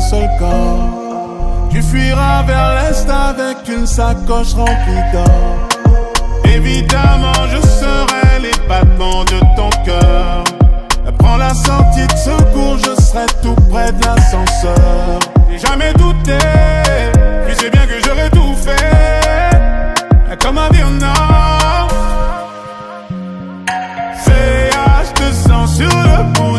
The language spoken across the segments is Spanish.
seul corps. Tu fuiras vers l'est avec une sacoche remplie d'or. Évidemment, je serai les battements de ton cœur. Prends la sortie de secours, je serai tout près de l'ascenseur. J'ai jamais douté, tu sais bien que j'aurais tout fait. Comme un Vietnam. C'est je te sens sur le bout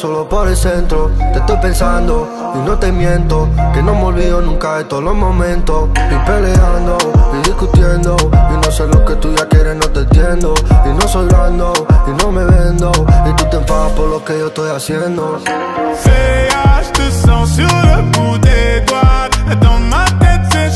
solo por el centro. Te estoy pensando y no te miento. Que no me olvido nunca de todos los momentos. Y peleando y discutiendo. Y no sé lo que tú ya quieres, no te entiendo. Y no soy blando y no me vendo. Y tú te enfadas por lo que yo estoy haciendo. Je te sens sur le bout des doigts. Dans ma tête, c'est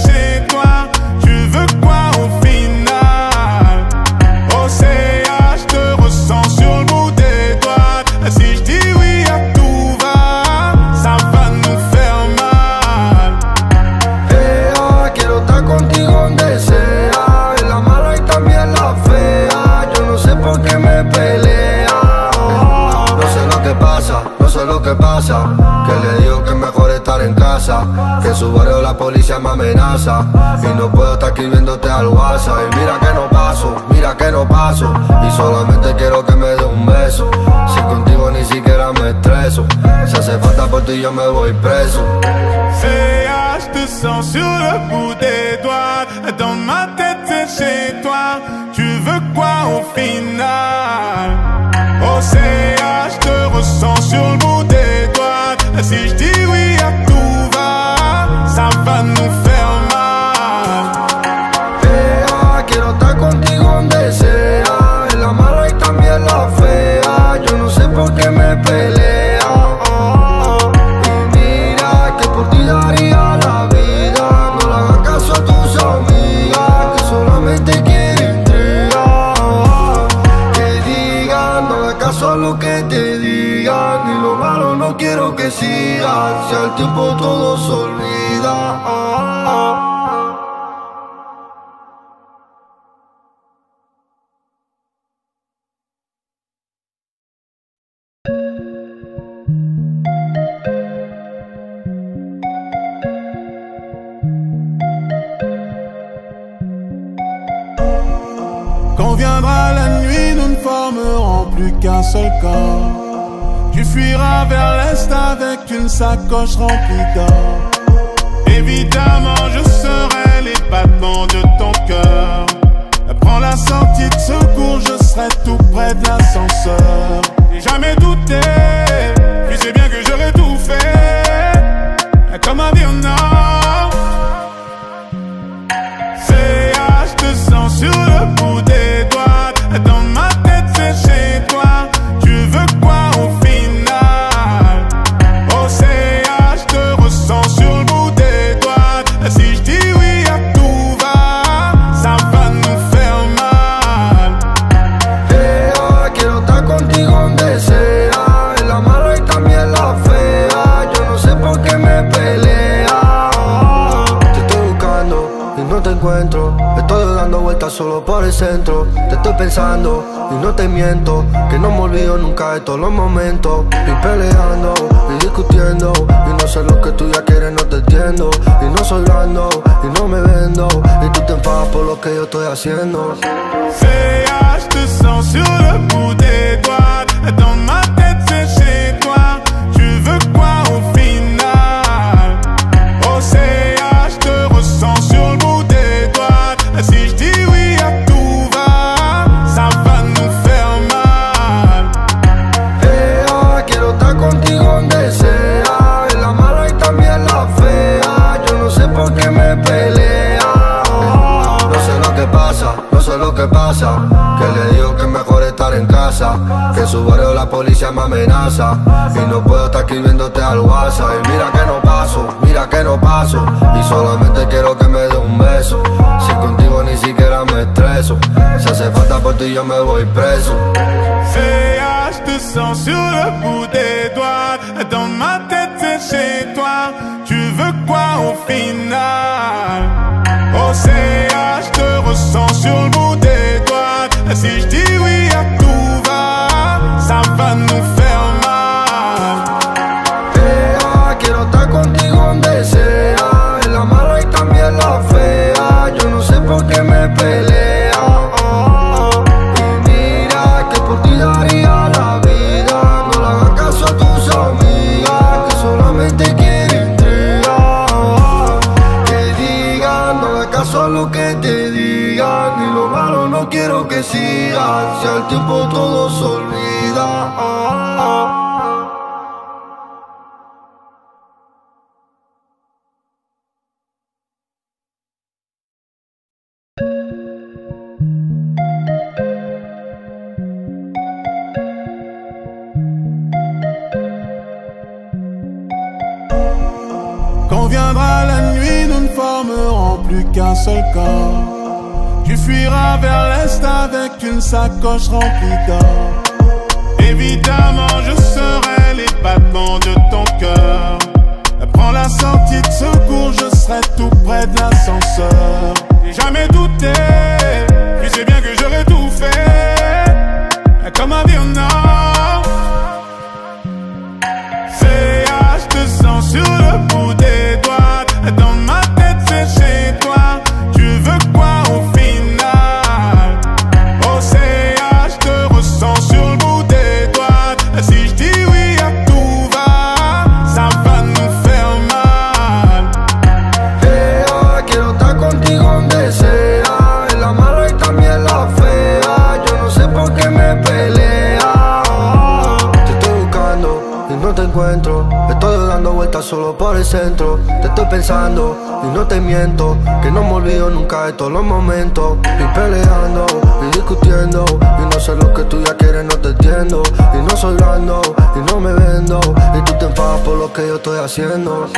en su barrio la policía me amenaza. Y no puedo estar escribiéndote al WhatsApp. Y mira que no paso, mira que no paso. Y solamente quiero que me dé un beso. Si contigo ni siquiera me estreso. Si hace falta por ti yo me voy preso. Je te sens sur le bout des doigts. Dans ma tête, c'est chez toi. Tu veux quoi au final? Oh, je te ressens sur le bout des doigts. Si je dis oui tiempo todo. Quand viendra la nuit, nous ne formerons plus qu'un seul corps. Tu fuiras vers l'est avec une sacoche remplie d'or. Évidemment, je serai les battements de ton cœur. Prends la sortie de secours, je serai tout près de l'ascenseur. Jamais douté, tu sais bien que j'aurais tout fait. Comme un Vietnam. CA, je te sens sur le bout des doigts. Solo por el centro. Te estoy pensando y no te miento. Que no me olvido nunca de todos los momentos. Y peleando y discutiendo. Y no sé lo que tú ya quieres, no te entiendo. Y no soy blando y no me vendo. Y tú te enfadas por lo que yo estoy haciendo. Je te sens sur le bout des doigts. En su barrio la policía me amenaza. Y no puedo estar escribiéndote al WhatsApp Y mira que no paso, mira que no paso. Y solamente quiero que me dé un beso. Si contigo ni siquiera me estreso. Si hace falta por ti yo me voy preso. CH te sens sur le bout des doigts Dans ma tête c'est chez toi. Tu veux quoi au final? Oh CH te ressens sur le bout des doigts. Si je dis oui teu corpo quand je rentre haciendo.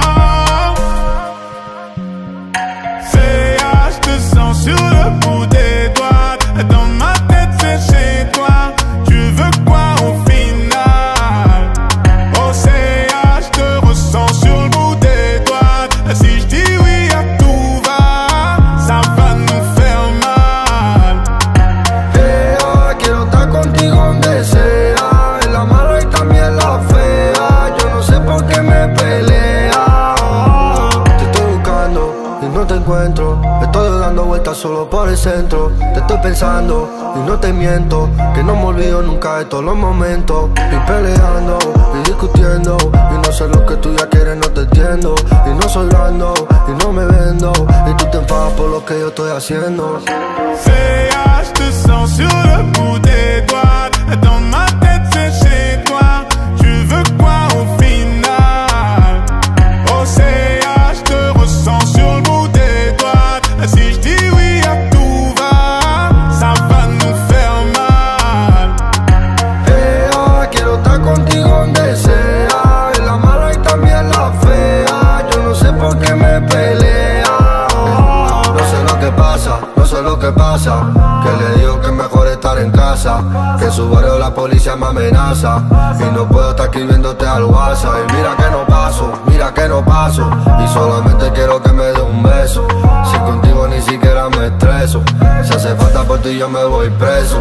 no. Y no te miento. Que no me olvido nunca de todos los momentos. Y peleando y discutiendo. Y no sé lo que tú ya quieres, no te entiendo. Y no soy y no me vendo. Y tú te enfadas por lo que yo estoy haciendo. CA, je sens sur le bout des policía me amenaza. Y no puedo estar escribiéndote al WhatsApp. Y mira que no paso, mira que no paso. Y solamente quiero que me dé un beso. Si contigo ni siquiera me estreso. Si hace falta por ti yo me voy preso.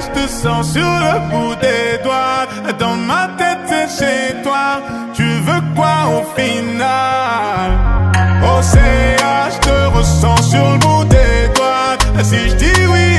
Je te sens sur le bout des doigts. Dans ma tête, c'est chez toi. Tu veux quoi au final? Oh, je te ressens sur le bout des doigts. Si je dis oui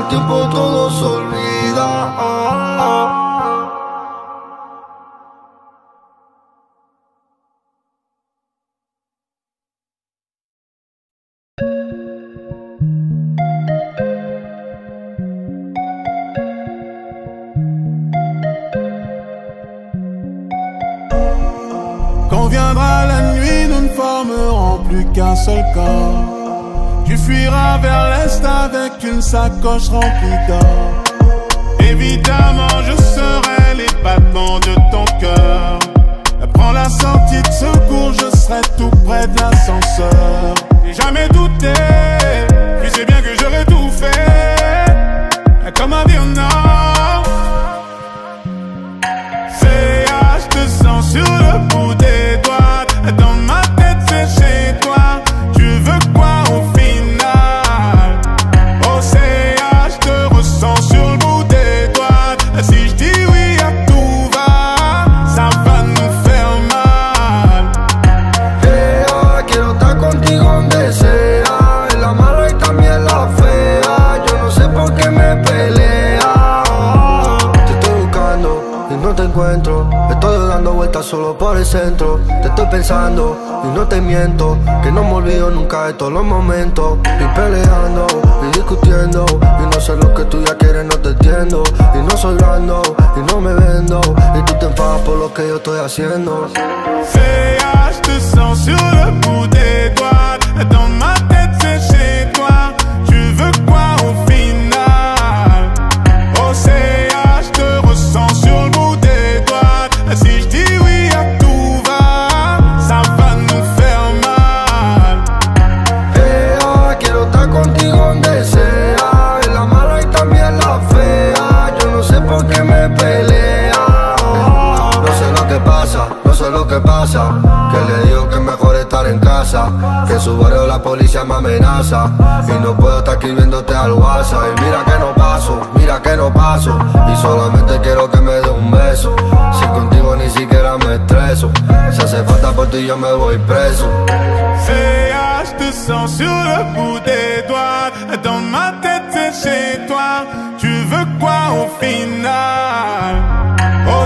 al tiempo todo se olvida. quand je Te estoy pensando y no te miento. Que no me olvido nunca de todos los momentos. Y peleando y discutiendo. Y no sé lo que tú ya quieres, no te entiendo. Y no soy blando y no me vendo. Y tú te enfadas por lo que yo estoy haciendo. Te sens sur le bout des doigts. Dans ma en su barrio la policía me amenaza. Y no puedo estar escribiéndote al WhatsApp. Y mira que no paso, mira que no paso. Y solamente quiero que me dé un beso. Si contigo ni siquiera me estreso. Si hace falta por ti yo me voy preso. Je te sens sur le bout des doigts. Dans ma tête, c'est chez toi. Tu veux quoi au final? Oh,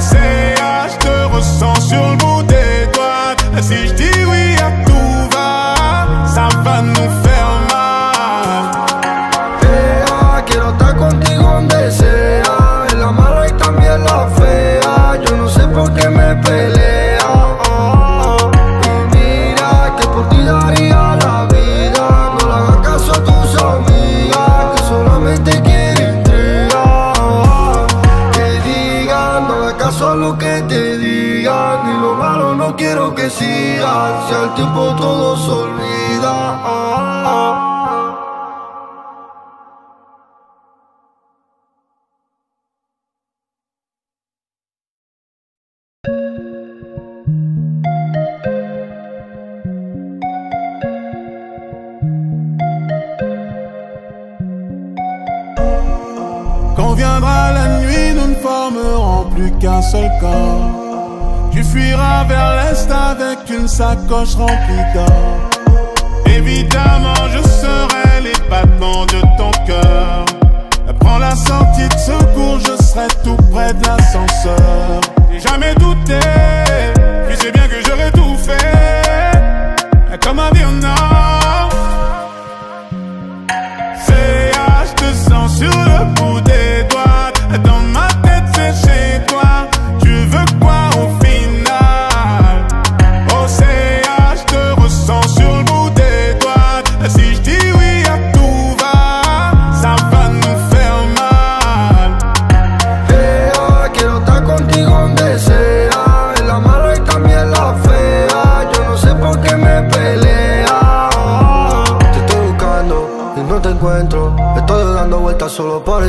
si al tiempo todo sacoche remplie d'or. Évidemment, je serai les battements de ton cœur. Prends la sortie de secours, je serai tout près de l'ascenseur. Jamais douté,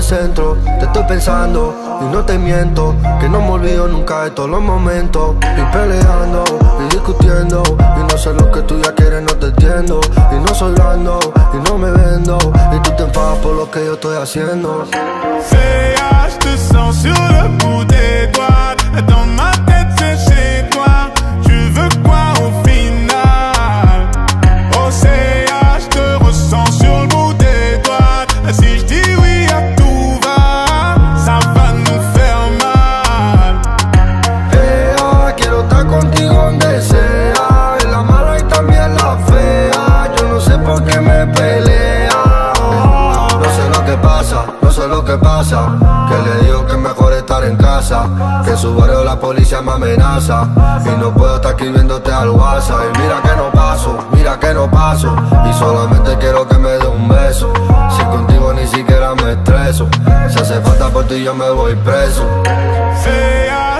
centro. Te estoy pensando y no te miento. Que no me olvido nunca de todos los momentos. Y peleando y discutiendo. Y no sé lo que tú ya quieres, no te entiendo. Y no soy blando y no me vendo. Y tú te enfadas por lo que yo estoy haciendo. Je te sens sur le bout des doigts. Dans que le digo que es mejor estar en casa. Que en su barrio la policía me amenaza. Y no puedo estar escribiéndote al WhatsApp. Y mira que no paso, mira que no paso. Y solamente quiero que me dé un beso. Si contigo ni siquiera me estreso. Si hace falta por ti yo me voy preso.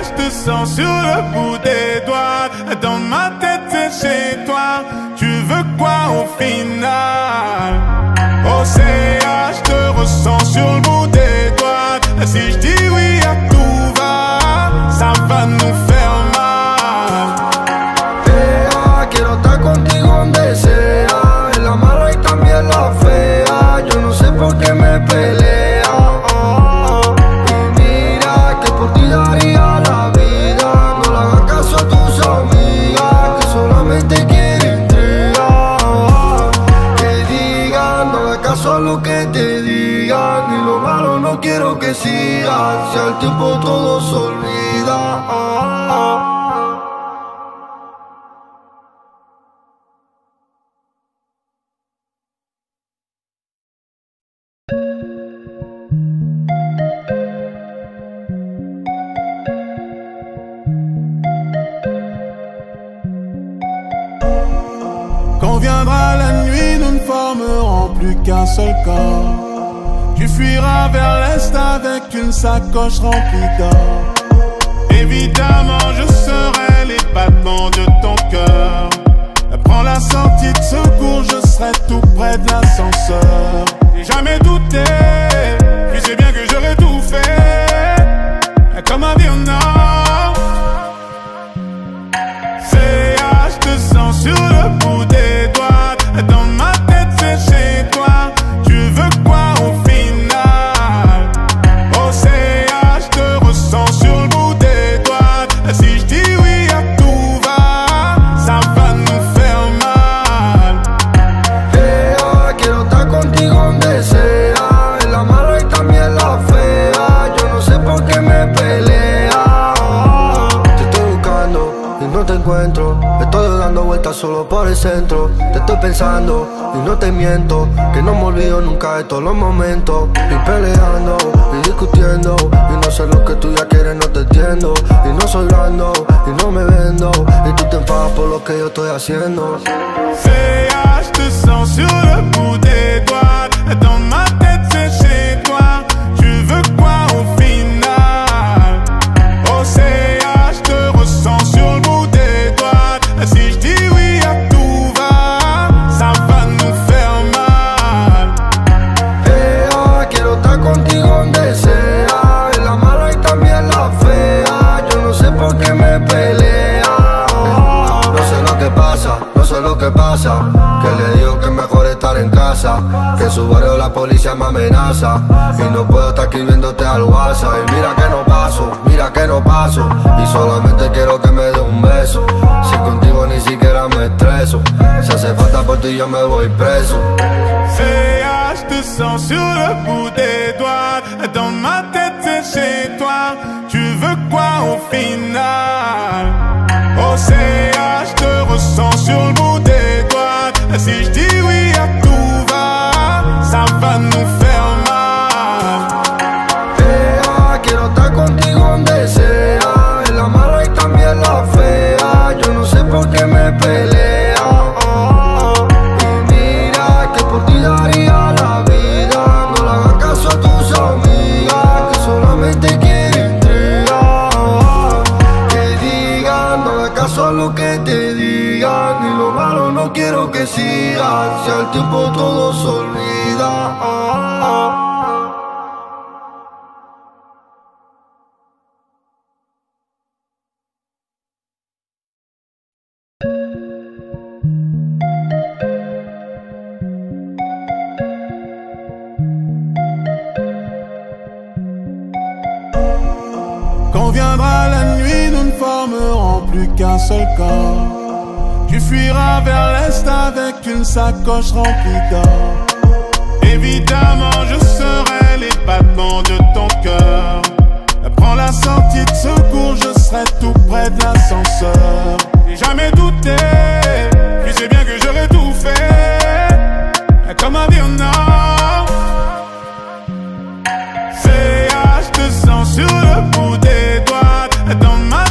Je te sens sur le bout des doigts. Dans ma tête, c'est chez toi. Tu veux quoi au final? Oh, je te ressens. Si je dis vers l'est avec une sacoche remplie d'or. Évidemment, je serai les battements de ton cœur. Prends la sortie de secours, je serai tout près de l'ascenseur. Jamais douté, solo por el centro. Te estoy pensando y no te miento. Que no me olvido nunca de todos los momentos. Y peleando y discutiendo. Y no sé lo que tú ya quieres, no te entiendo. Y no soy blando y no me vendo. Y tú te enfadas por lo que yo estoy haciendo. Je te sens sur le bout des doigts. Su barrio la policía me amenaza. Y no puedo estar escribiéndote al WhatsApp. Y mira que no paso, mira que no paso. Y solamente quiero que me dé un beso. Si contigo ni siquiera me estreso. Si hace falta por ti yo me voy preso. Je te sens sur le bout des doigts. Dans ma tête, c'est chez toi. Tu veux quoi au final? Oh, je te ressens sur le bout des doigts. Si je dis oui Quand viendra la nuit, nous ne formerons plus qu'un seul corps. Tu fuiras vers l'est avec une sacoche remplie d'or. Évidemment, je serai les battements de ton cœur. Prends la sortie de secours, je serai tout près de l'ascenseur. Jamais douté, tu sais bien que j'aurais tout fait. Comme un Vietnam. CA, je te sens sur le bout des doigts. Dans ma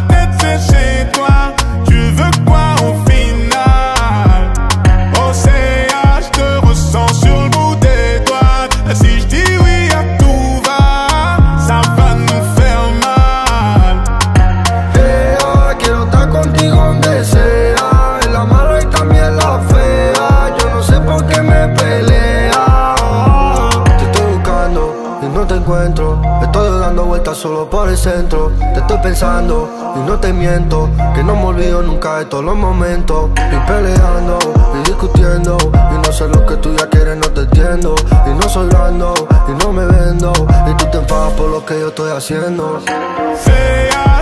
solo por el centro. Te estoy pensando y no te miento. Que no me olvido nunca de todos los momentos. Y peleando y discutiendo. Y no sé lo que tú ya quieres, no te entiendo. Y no soy blando y no me vendo. Y tú te enfadas por lo que yo estoy haciendo.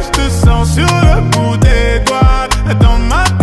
Je te sens sur le bout des doigts.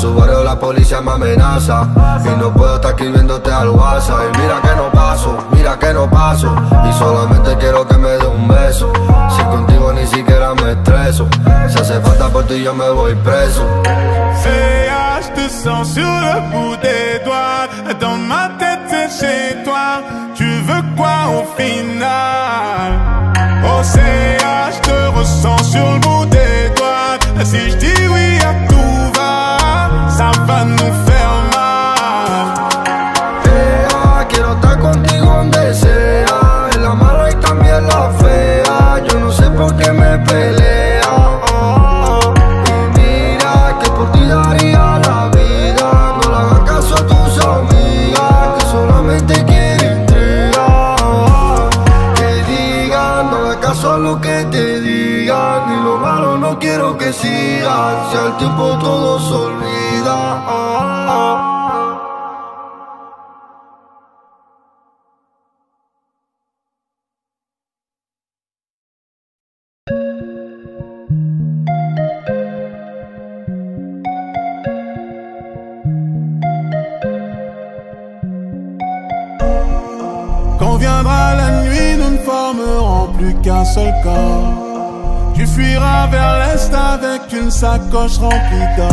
Su barrio la policía me amenaza. Y no puedo estar escribiéndote al WhatsApp. Y mira que no paso, mira que no paso. Y solamente quiero que me dé un beso. Si contigo ni siquiera me estreso. Si hace falta por ti yo me voy preso. Je te sens sur le bout des doigts. Dans ma tête, c'est chez toi. Tu veux quoi au final? Oh, CA, si al tiempo todo se sacoche remplie d'or.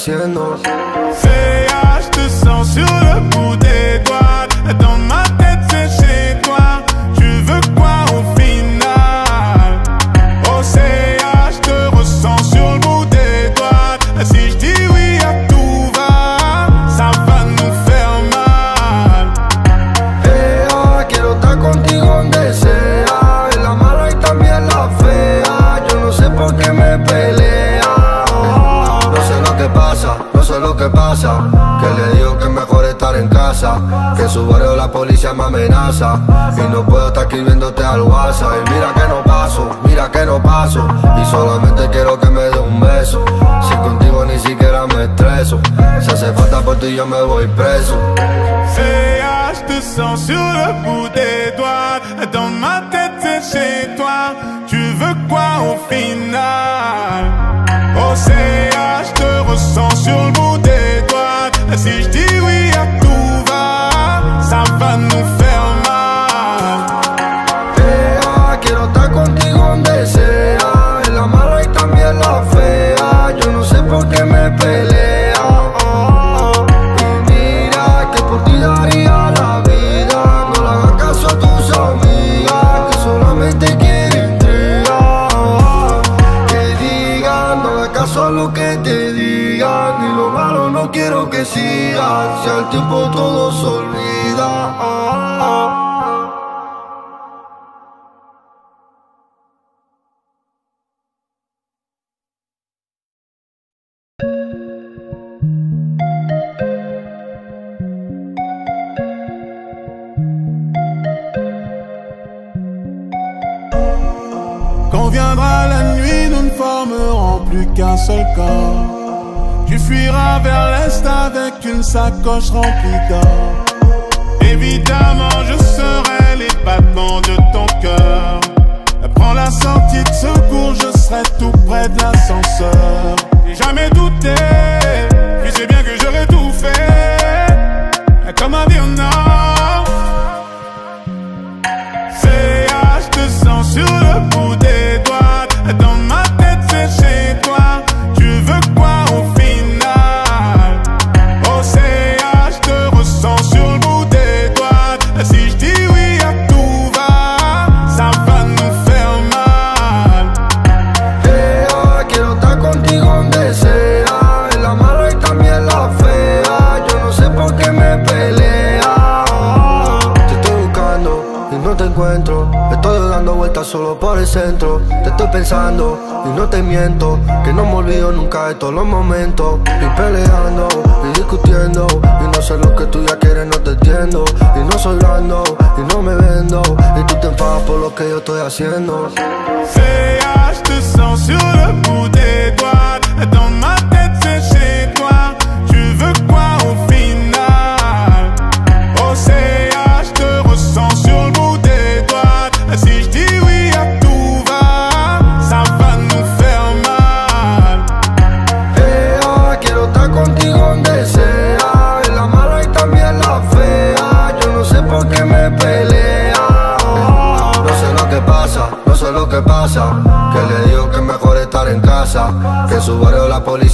haciendo. noticias me amenaza. Y no puedo estar escribiéndote al WhatsApp Y mira que no paso, mira que no paso. Y solamente quiero que me dé un beso. Si contigo ni siquiera me estreso. Si hace falta por ti yo me voy preso. Fais de sang sur le bout des doigts. Dans ma tête c'est chez toi. Tu veux quoi au final? Oh CH, te ressens sur le bout des doigts. Si je dis oui tiempo todo solo. sacoche remplie.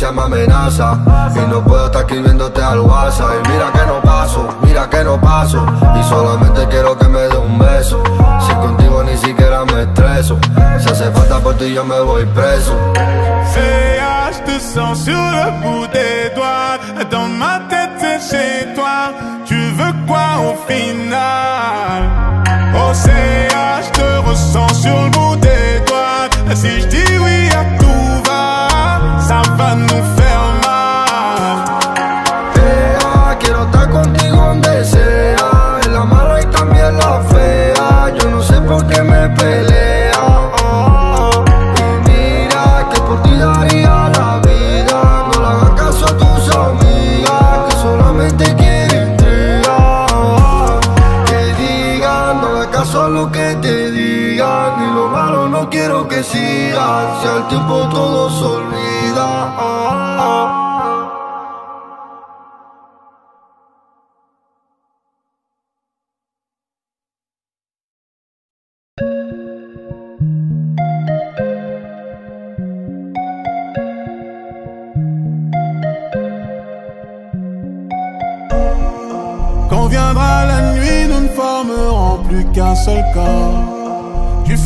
se me amenaza. Y no puedo estar escribiéndote al WhatsApp. Y mira que no paso, mira que no paso. Y solamente quiero que me dé un beso. Si contigo ni siquiera me estreso. Si hace falta por ti yo me voy preso. CH, te sens sur le bout des doigts Dans ma tête c'est chez toi Tu veux quoi au final? Oh CH, te ressens sur le bout des doigts Si je dis oui à pelea oh, oh. mira que por ti daría la vida. No le hagas caso a tus amigas Que solamente quieren intriga. Que digan, no le hagas caso a lo que te digan. Ni lo malo no quiero que sigas. Si al tiempo todo se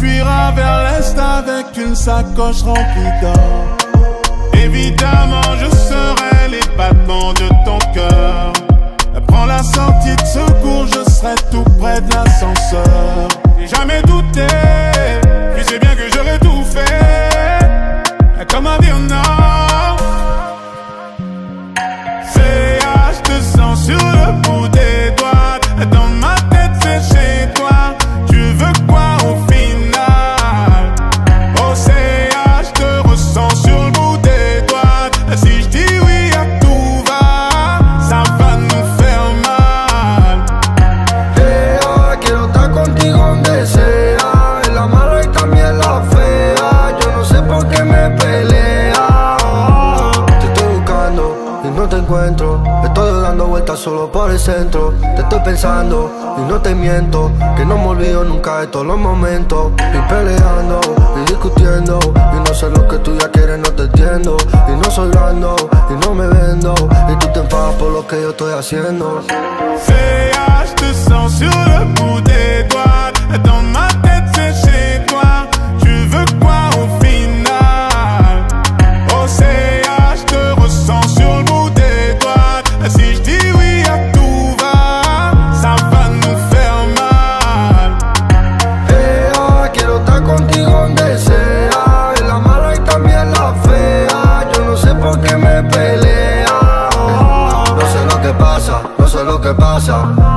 fuiras vers l'est avec une sacoche remplie d'or. Évidemment, je serai les battements de ton cœur. Prends la sortie de secours, je serai tout près de l'ascenseur. J'ai jamais douté, tu sais bien que j'aurais tout fait. Comme un Vietnam. C'est ah, je te sens sur le bout des doigts. Dans solo por el centro. Te estoy pensando y no te miento. Que no me olvido nunca de todos los momentos. Y peleando y discutiendo. Y no sé lo que tú ya quieres, no te entiendo. Y no soy blando y no me vendo. Y tú te enfadas por lo que yo estoy haciendo. Ah, je te sens sur le bout des doigts. Dans ma tête, c'est chez toi. Tu veux quoi au final?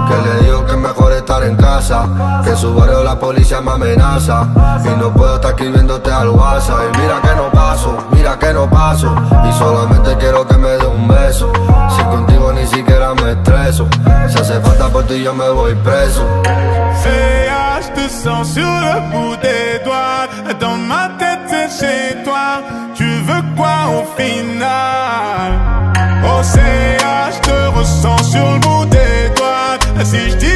Que le digo que es mejor estar en casa. Que en su barrio la policía me amenaza. Y no puedo estar escribiéndote al WhatsApp. Y mira que no paso, mira que no paso. Y solamente quiero que me dé un beso. Si contigo ni siquiera me estreso. Si hace falta por ti yo me voy preso. Je te sens sur le bout des doigts. Dans ma tête, chez toi. Tu veux quoi au final? Oh, je te ressens sur le bout. Si je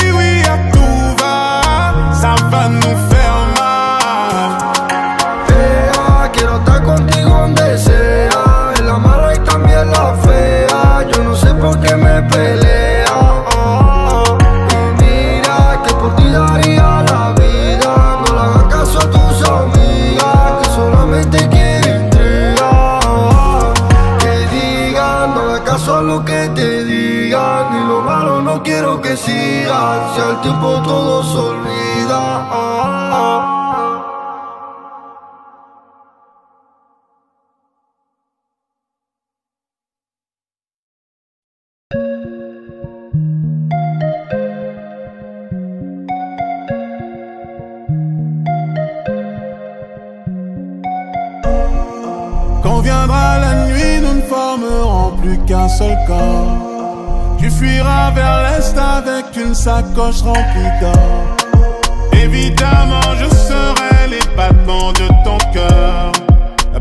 Quand viendra la nuit, nous ne formerons plus qu'un seul corps. Tu fuiras vers l'est avec une sacoche remplie d'or. Évidemment, je serai les battements de ton cœur.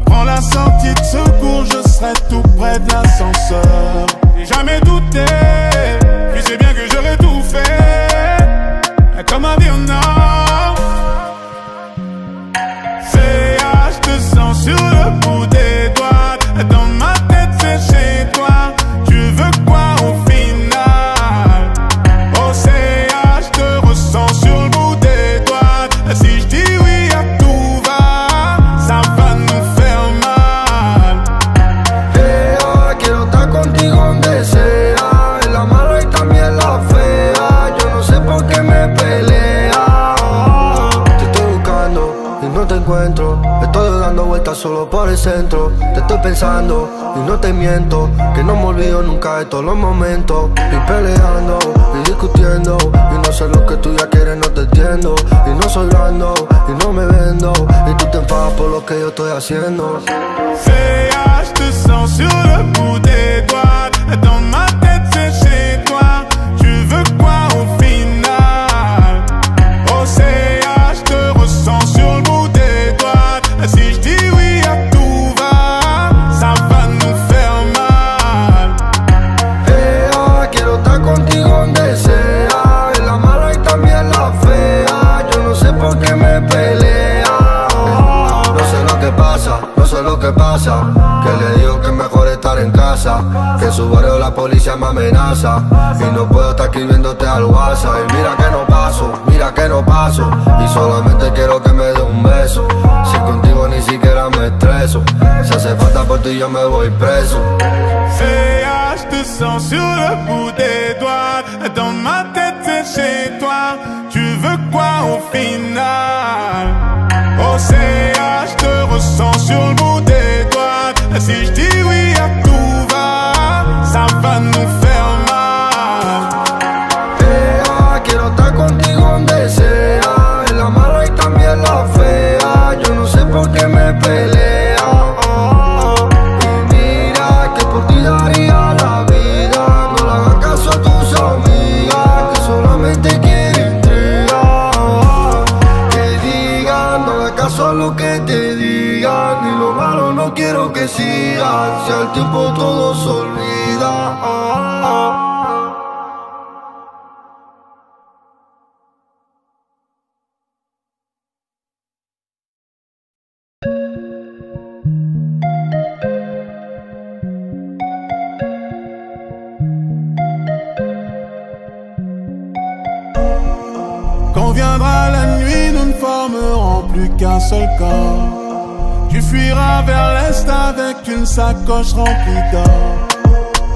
Prends la sortie de secours, je serai tout près de l'ascenseur. Jamais douté, tu sais bien que j'aurais tout fait. Comme un Vietnam. C'est ah, je te sens sur le bout des doigts. Dans ma tête, c'est chez toi. Solo por el centro. Te estoy pensando y no te miento. Que no me olvido nunca de todos los momentos. Y peleando y discutiendo. Y no sé lo que tú ya quieres, no te entiendo. Y no soy blando y no me vendo. Y tú te enfadas por lo que yo estoy haciendo. Je te sens sur le bout des doigts. Dans ma tête, que pasa, que le digo que es mejor estar en casa, que en su barrio la policía me amenaza y no puedo estar escribiéndote al WhatsApp. Y mira que no paso, mira que no paso y solamente quiero que me dé un beso. Si contigo ni siquiera me estreso, si hace falta por ti yo me voy preso. Je te sens sur le bout des doigts. Dans ma tête, chez toi. Tu veux quoi au final? Oh, je te ressens sur le bout insistiu e vers l'est avec une sacoche remplie d'or.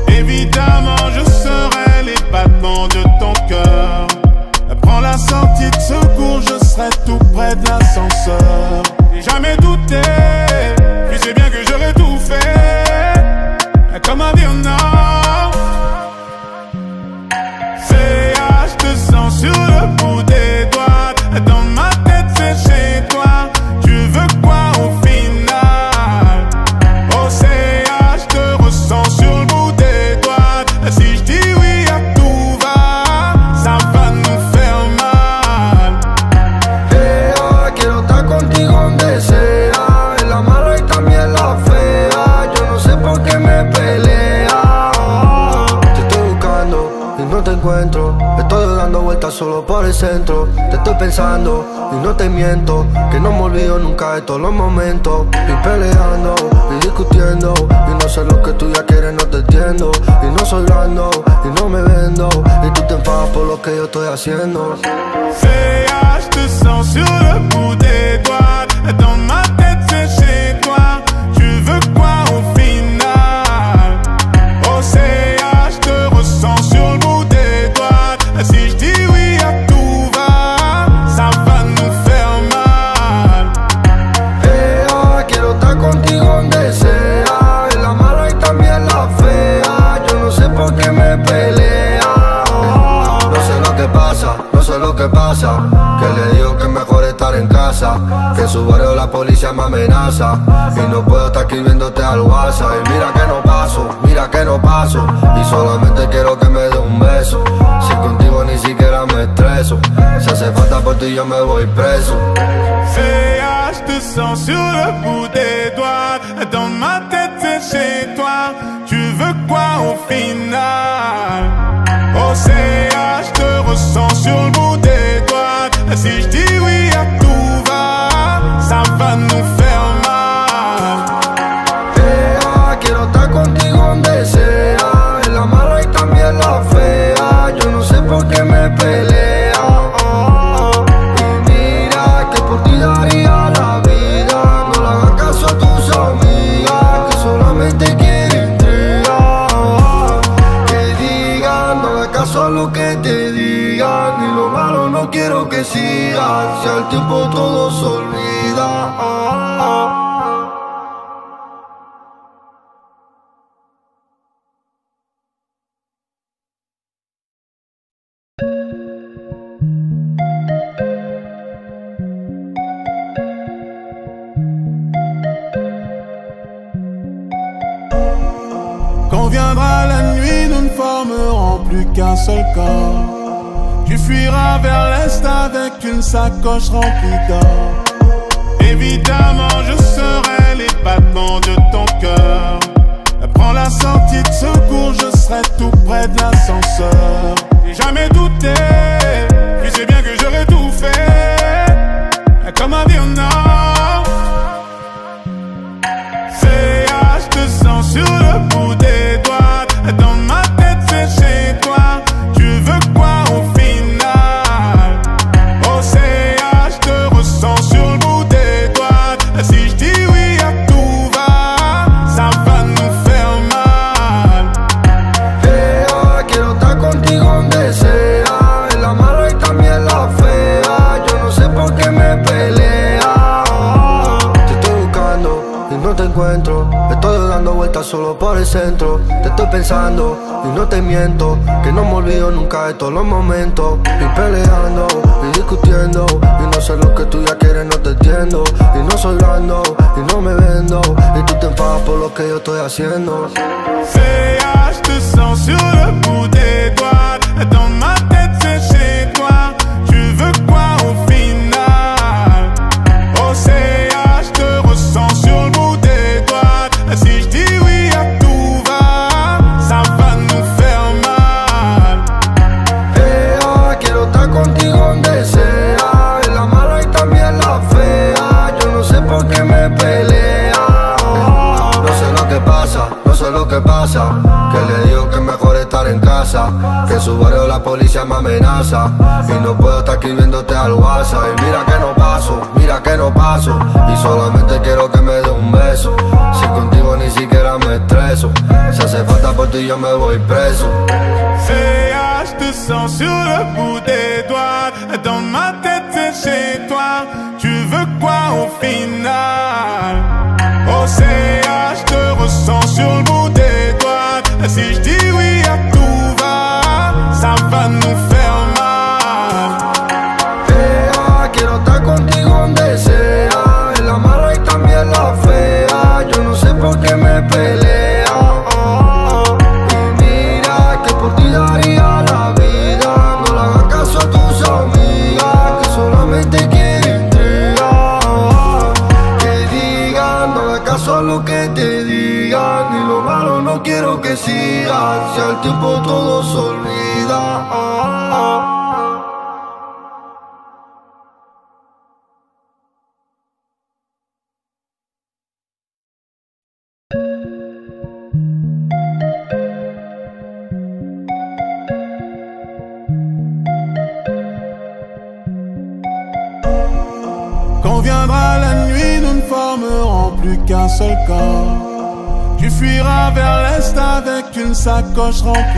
Évidemment, je serai les battements de ton cœur. Prends la sortie de secours, je serai tout près de l'ascenseur. Jamais douté, tu sais bien que j'aurais tout fait. Comme un Vietnam. Centro. Te estoy pensando y no te miento. Que no me olvido nunca de todos los momentos. Y peleando y discutiendo. Y no sé lo que tú ya quieres, no te entiendo. Y no soy blando y no me vendo. Y tú te enfadas por lo que yo estoy haciendo. CA, je te sens sur le bout des doigts. Dans ma tête, su barrio la policía me amenaza y no puedo estar escribiéndote al WhatsApp. Y mira que no paso, mira que no paso y solamente quiero que me dé un beso. Si contigo ni siquiera me estreso, si hace falta por ti yo me voy preso. Je te sens sur le bout des doigts. Dans ma tête, c'est chez toi. Tu veux quoi au final? Oh, je te ressens sur le bout des doigts. Si je dis oui al tiempo todo se fuira vers l'est avec une sacoche remplie d'or. Évidemment, je serai les battements de ton cœur. Prends la sortie de secours, je serai tout près de l'ascenseur. Jamais douté, tu sais bien que j'aurais tout fait. Comment dire non? CH te sens sur le bout des doigts. Dans por el centro. Te estoy pensando y no te miento. Que no me olvido nunca de todos los momentos. Y peleando y discutiendo. Y no sé lo que tú ya quieres, no te entiendo. Y no soy blando y no me vendo. Y tú te enfadas por lo que yo estoy haciendo. Fais te sens sur le bout des doigts. Dans ma tête, c'est chez toi. Tu veux quoi? En su barrio la policía me amenaza. Y no puedo estar escribiéndote al WhatsApp. Y mira que no paso, mira que no paso. Y solamente quiero que me dé un beso. Si contigo ni siquiera me estreso. Si hace falta por ti yo me voy preso. Feuillage de sang sur le bout des doigts Dans ma tête c'est chez toi. Tu veux quoi au final está contigo donde sea. quand je rentre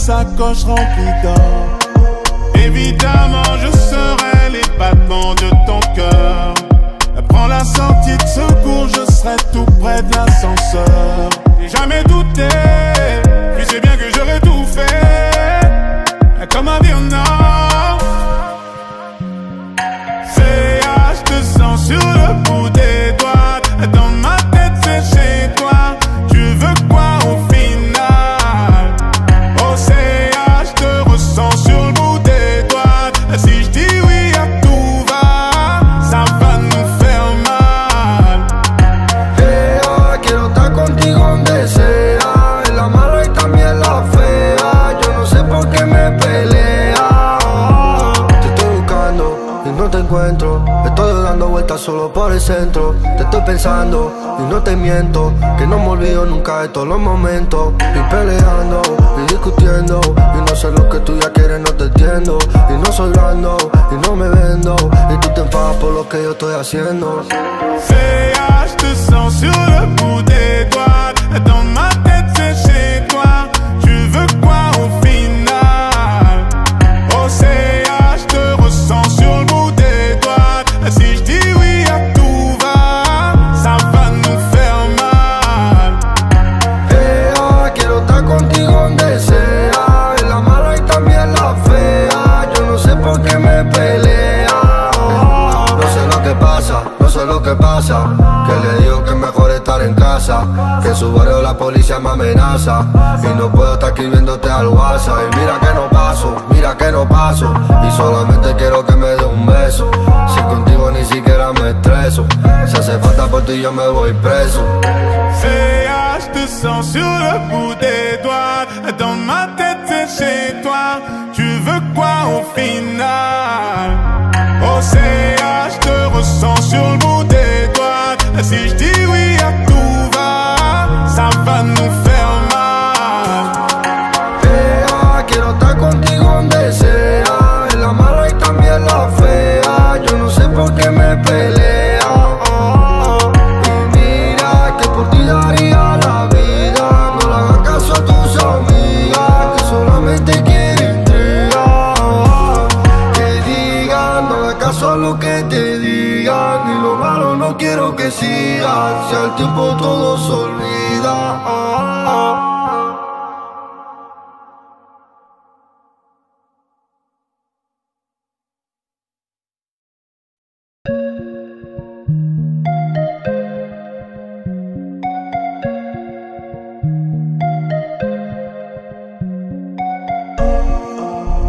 sacoche remplie d'or.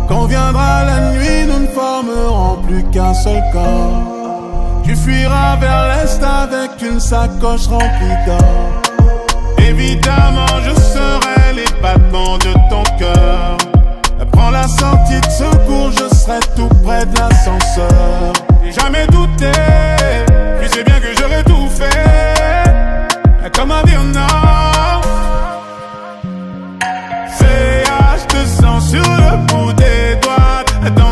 Quand viendra la nuit, nous ne formerons plus qu'un seul corps. Tu fuiras vers l'est avec une sacoche remplie d'or. Évidemment, je serai les battements de ton cœur. Prends la sortie de secours, je serai tout près de l'ascenseur. Jamais douté, tu sais bien que j'aurais tout fait. Comme un Vietnam. CH te sens sur le bout des doigts. Dans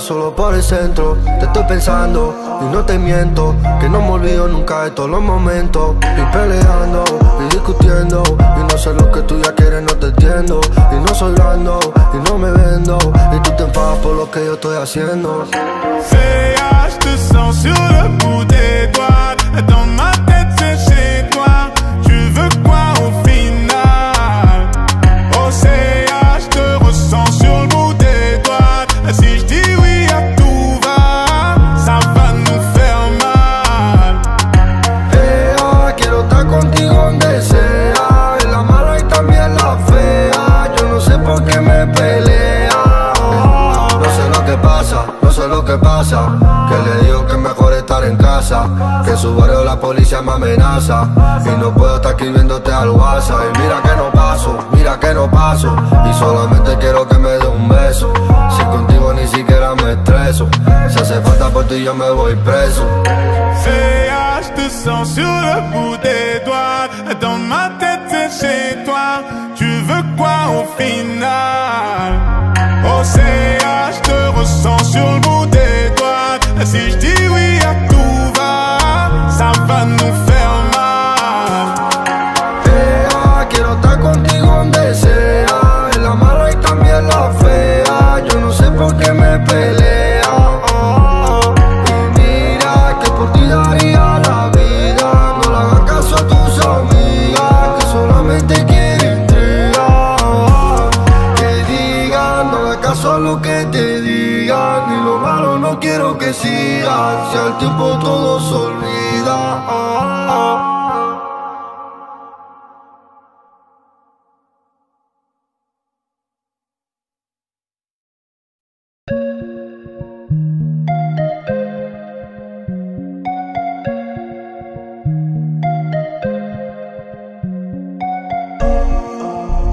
solo por el centro. Te estoy pensando y no te miento Que no me olvido nunca de todos los momentos. Y peleando y discutiendo Y no sé lo que tú ya quieres, no te entiendo. Y no soy blando y no me vendo. Y tú te enfadas por lo que yo estoy haciendo. Fea, te sur le bout des doigts Dans ma tête c'est chez toi Tu veux quoi Que en su barrio la policía me amenaza. Y no puedo estar escribiéndote al WhatsApp. Y mira que no paso, mira que no paso. Y solamente quiero que me dé un beso. Si contigo ni siquiera me estreso. Si hace falta por ti, yo me voy preso. Je te sens sur le bout des doigts. Dans ma tête, c'est chez toi. Tu veux quoi au final? Oh, je te ressens sur le bout des doigts. Si je dis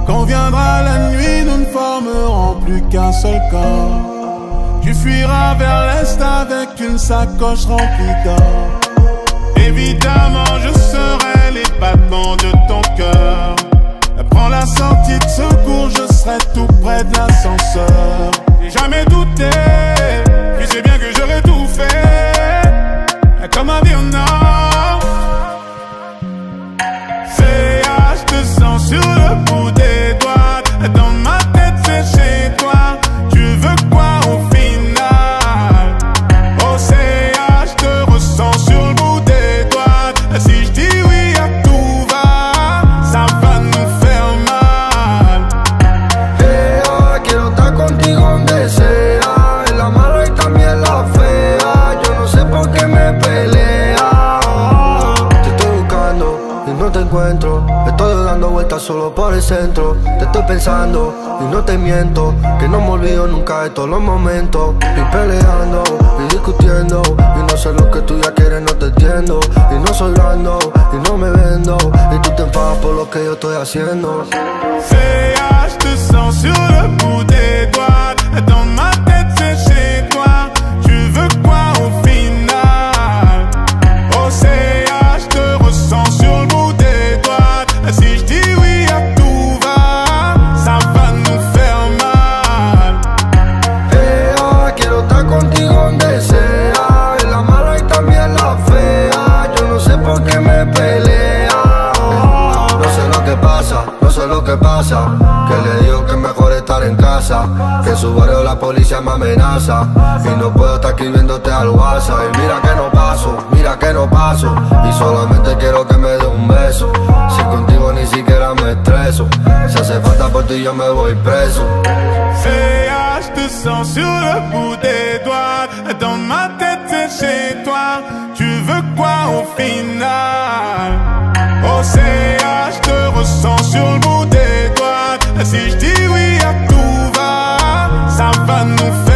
Quand viendra la nuit, nous ne formerons plus qu'un seul corps. Tu fuiras vers l'est avec une sacoche remplie d'or. Évidemment, je serai les battements de ton cœur. Prends la sortie de secours, je serai tout près de l'ascenseur. Jamais douté, tu sais bien que j'aurais tout fait. Comme un Vietnam. Solo por el centro. Te estoy pensando y no te miento. Que no me olvido nunca de todos los momentos. Y peleando y discutiendo. Y no sé lo que tú ya quieres, no te entiendo. Y no soy blando y no me vendo. Y tú te enfadas por lo que yo estoy haciendo. CA, je te sens sur le bout des doigts. Dans ma que pasa. Que le digo que es mejor estar en casa. Que en su barrio la policía me amenaza. Y no puedo estar escribiéndote al WhatsApp. Y mira que no paso, mira que no paso. Y solamente quiero que me dé un beso. Si contigo ni siquiera me estreso. Si hace falta por ti, yo me voy preso. Je te sens sur le bout des ma tête, c'est chez. Tu veux quoi au final? Oh, je te ressens sur le. Si je dis oui à tout va, ça va nous faire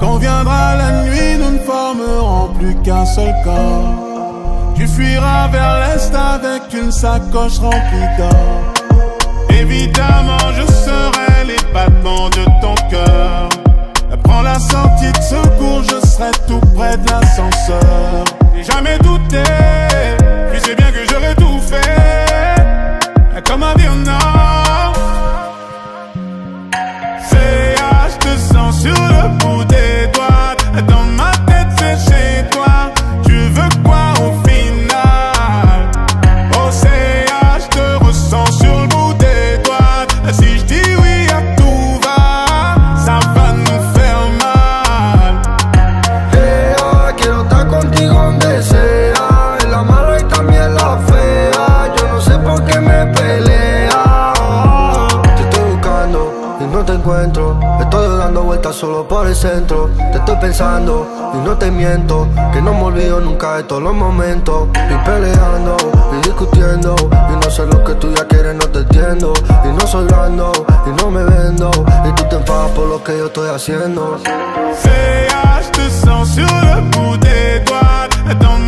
Quand viendra la nuit, nous ne formerons plus qu'un seul corps. Tu fuiras vers l'est avec une sacoche remplie d'or. Évidemment, je serai les battements de ton cœur. Prends la sortie de secours, je serai tout près de l'ascenseur. Jamais douté, tu sais bien que j'aurais tout fait. Comme un Vietnam. CA, je te sens sur le bout Te estoy pensando y no te miento Que no me olvido nunca de todos los momentos. Y peleando y discutiendo Y no sé lo que tú ya quieres, no te entiendo. Y no soy blando y no me vendo Y tú te enfadas por lo que yo estoy haciendo. Sens sur le bout des doigts Dans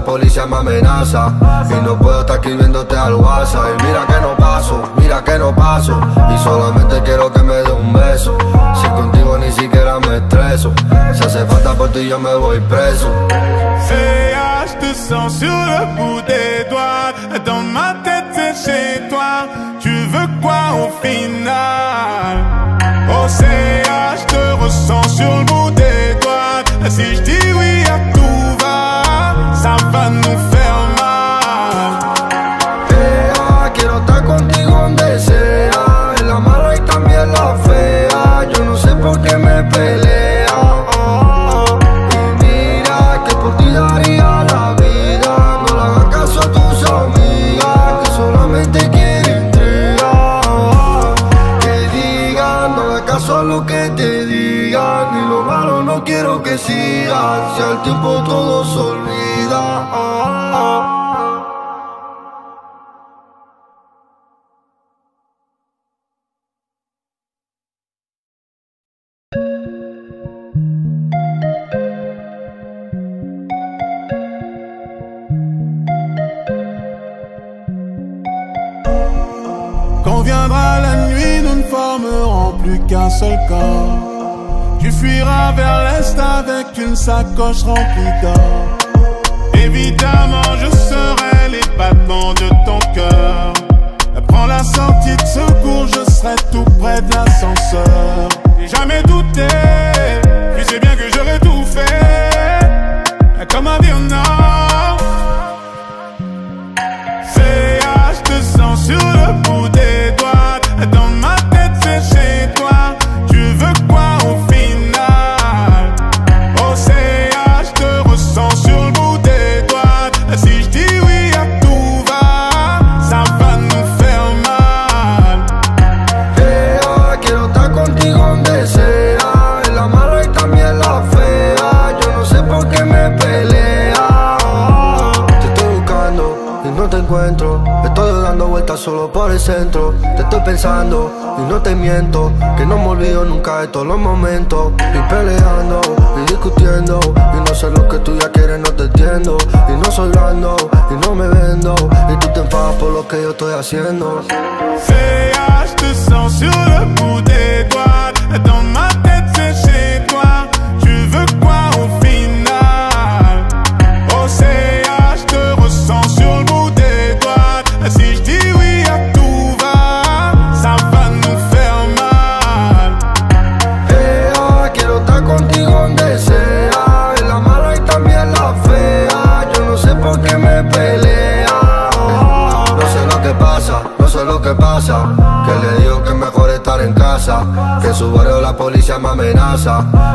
la policía me amenaza. Y no puedo estar escribiéndote al WhatsApp Y mira que no paso, mira que no paso. Y solamente quiero que me dé un beso. Si contigo ni siquiera me estreso. Si hace falta por ti yo me voy preso. Séance tu sang sur le bout des doigts. Dans ma tête c'est chez toi. Tu veux quoi au final? Oh CH te ressens sur le bout des doigts. Si je dis oui Quand viendra la nuit, nous ne formerons plus qu'un seul corps. Tu fuiras vers l'est avec une sacoche remplie d'or. Évidemment, je serai les battements de ton cielos.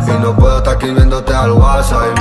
Y no puedo estar escribiéndote al WhatsApp.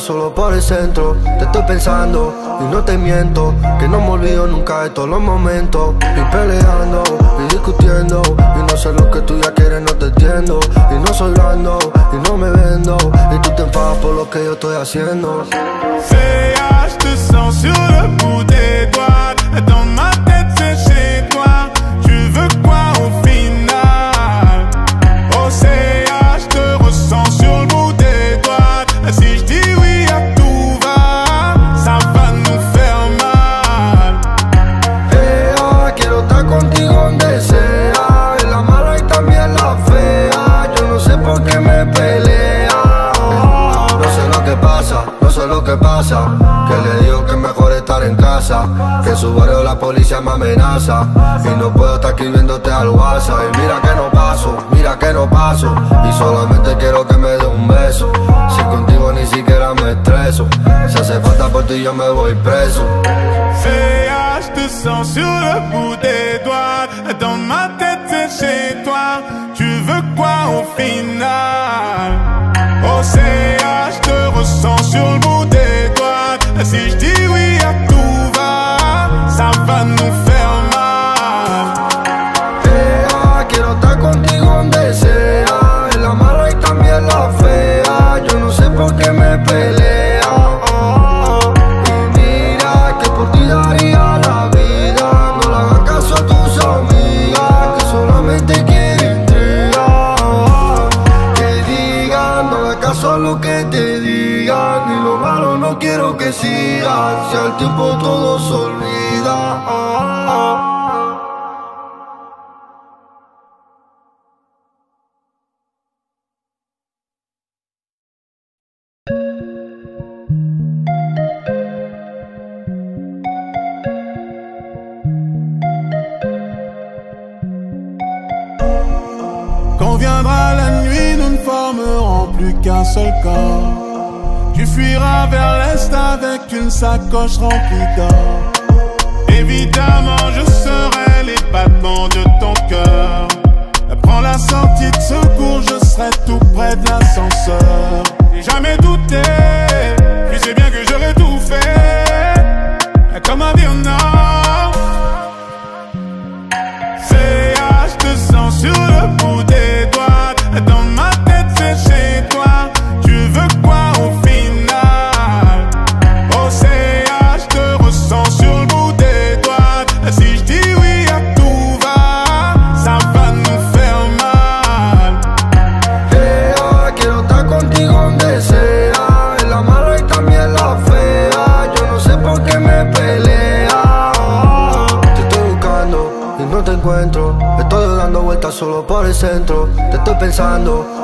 Solo por el centro. Te estoy pensando y no te miento. Que no me olvido nunca de todos los momentos. Y peleando y discutiendo. Y no sé lo que tú ya quieres, no te entiendo. Y no soy blando y no me vendo. Y tú te enfadas por lo que yo estoy haciendo. C'est je te sens sur le bout des doigts. Que le digo que es mejor estar en casa. Que en su barrio la policía me amenaza. Y no puedo estar escribiéndote al WhatsApp. Y mira que no paso, mira que no paso. Y solamente quiero que me dé un beso. Si contigo ni siquiera me estreso. Si hace falta por ti yo me voy preso. Je te sens sur le bout des doigts. Dans ma tête, chez toi. Tu veux quoi au final? Oh, je te ressens sur le. Si je dis oui à tout va, ça va nous faire tiempo todo se une sacoche remplie d'or. Évidemment, je serai les battements de ton cœur. Prends la sortie de secours, je serai tout près de l'ascenseur. Jamais douté,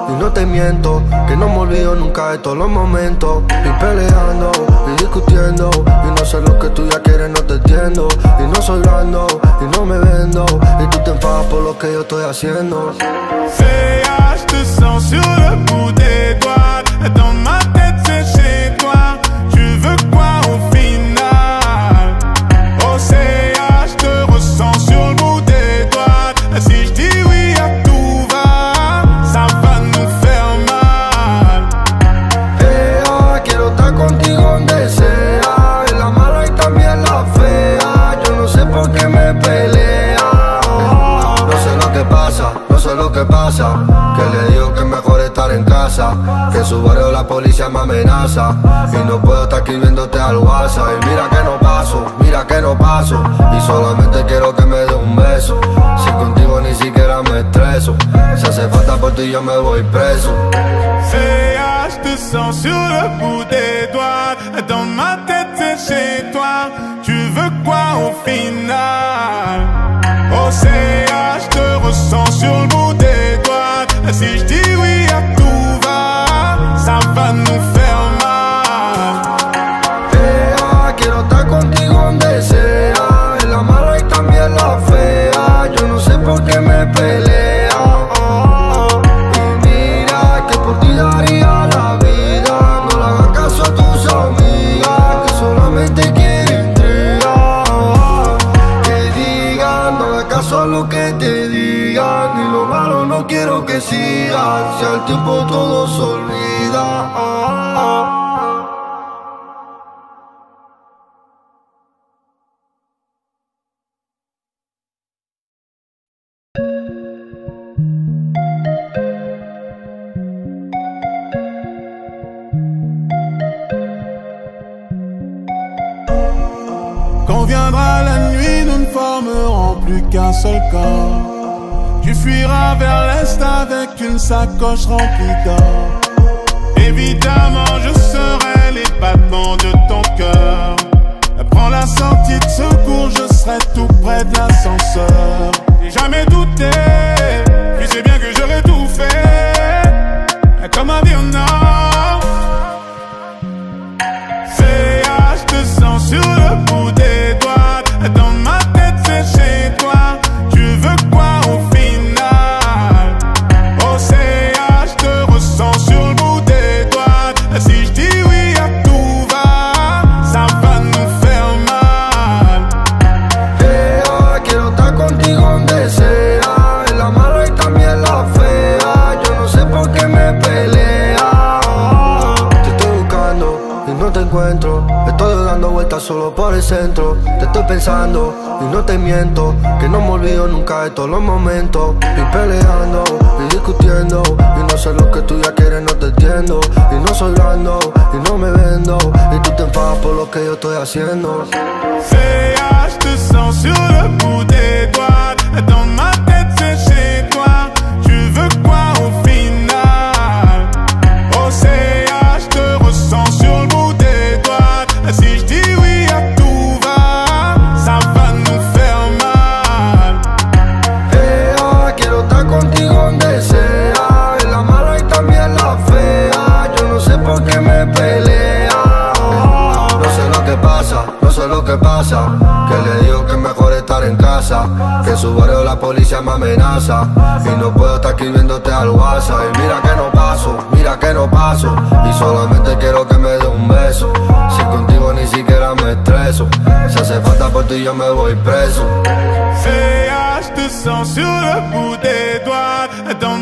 y no te miento. Que no me olvido nunca de todos los momentos. Y peleando y discutiendo. Y no sé lo que tú ya quieres, no te entiendo. Y no soy blando y no me vendo. Y tú te enfadas por lo que yo estoy haciendo. C'est je te sens sur le bout des su barrio la policía me amenaza. Y no puedo estar escribiéndote al WhatsApp. Y mira que no paso, mira que no paso. Y solamente quiero que me dé un beso. Si contigo ni siquiera me estreso. Si hace falta por ti yo me voy preso. CH, te sens sur le bout des doigts Dans ma tête c'est chez toi Tu veux quoi au final Oh CH, te ressens sur le bout des doigts Si je dis oui Si Quand viendra la nuit, nous ne formerons plus qu'un seul corps. Tu fuiras vers l'est avec une sacoche remplie d'or. Évidemment, je serai les battements de ton cœur. Prends la sortie de secours, je serai tout près de l'ascenseur. Jamais douté, tu sais bien que j'aurais tout fait. Comme un Vietnam. CH, te sens sur le bout des doigts. Dans ma solo por el centro pensando y no te miento Que no me olvido nunca de todos los momentos Y peleando y discutiendo Y no sé lo que tú ya quieres, no te entiendo Y no soy blando y no me vendo Y tú te enfadas por lo que yo estoy haciendo je te sens sur le bout des doigts. En su barrio la policía me amenaza. Y no puedo estar escribiéndote al WhatsApp. Y mira que no paso, mira que no paso. Y solamente quiero que me dé un beso. Si contigo ni siquiera me estreso. Si hace falta por ti yo me voy preso. Je te sens sur le bout des doigts. Dans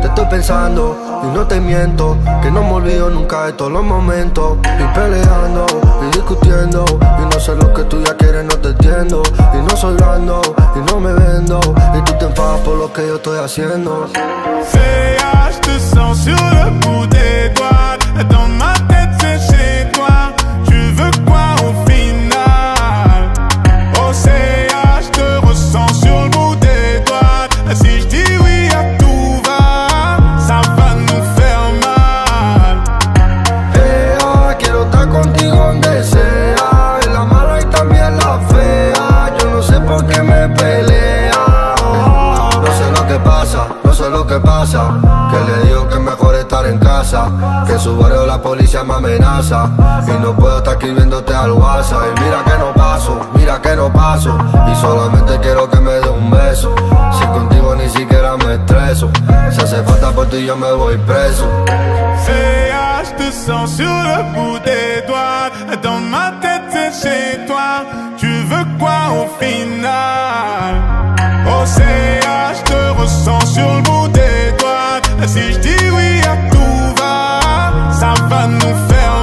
Te estoy pensando y no te miento. Que no me olvido nunca de todos los momentos. Y peleando y discutiendo. Y no sé lo que tú ya quieres, no te entiendo. Y no soy blando y no me vendo. Y tú te enfadas por lo que yo estoy haciendo. Te sens sur le bout des doigts. Dans ma tête, c'est pasa. Que le digo que es mejor estar en casa. Que en su barrio la policía me amenaza. Y no puedo estar escribiéndote al WhatsApp. Y mira que no paso, mira que no paso. Y solamente quiero que me dé un beso. Si contigo ni siquiera me estreso. Si hace falta por ti yo me voy preso. Je te sens sur le bout des doigts. Dans ma tête, c'est chez toi. Tu veux quoi au final? Oh, je te ressens sur le bout. Si je dis oui à tout va, ça va nous faire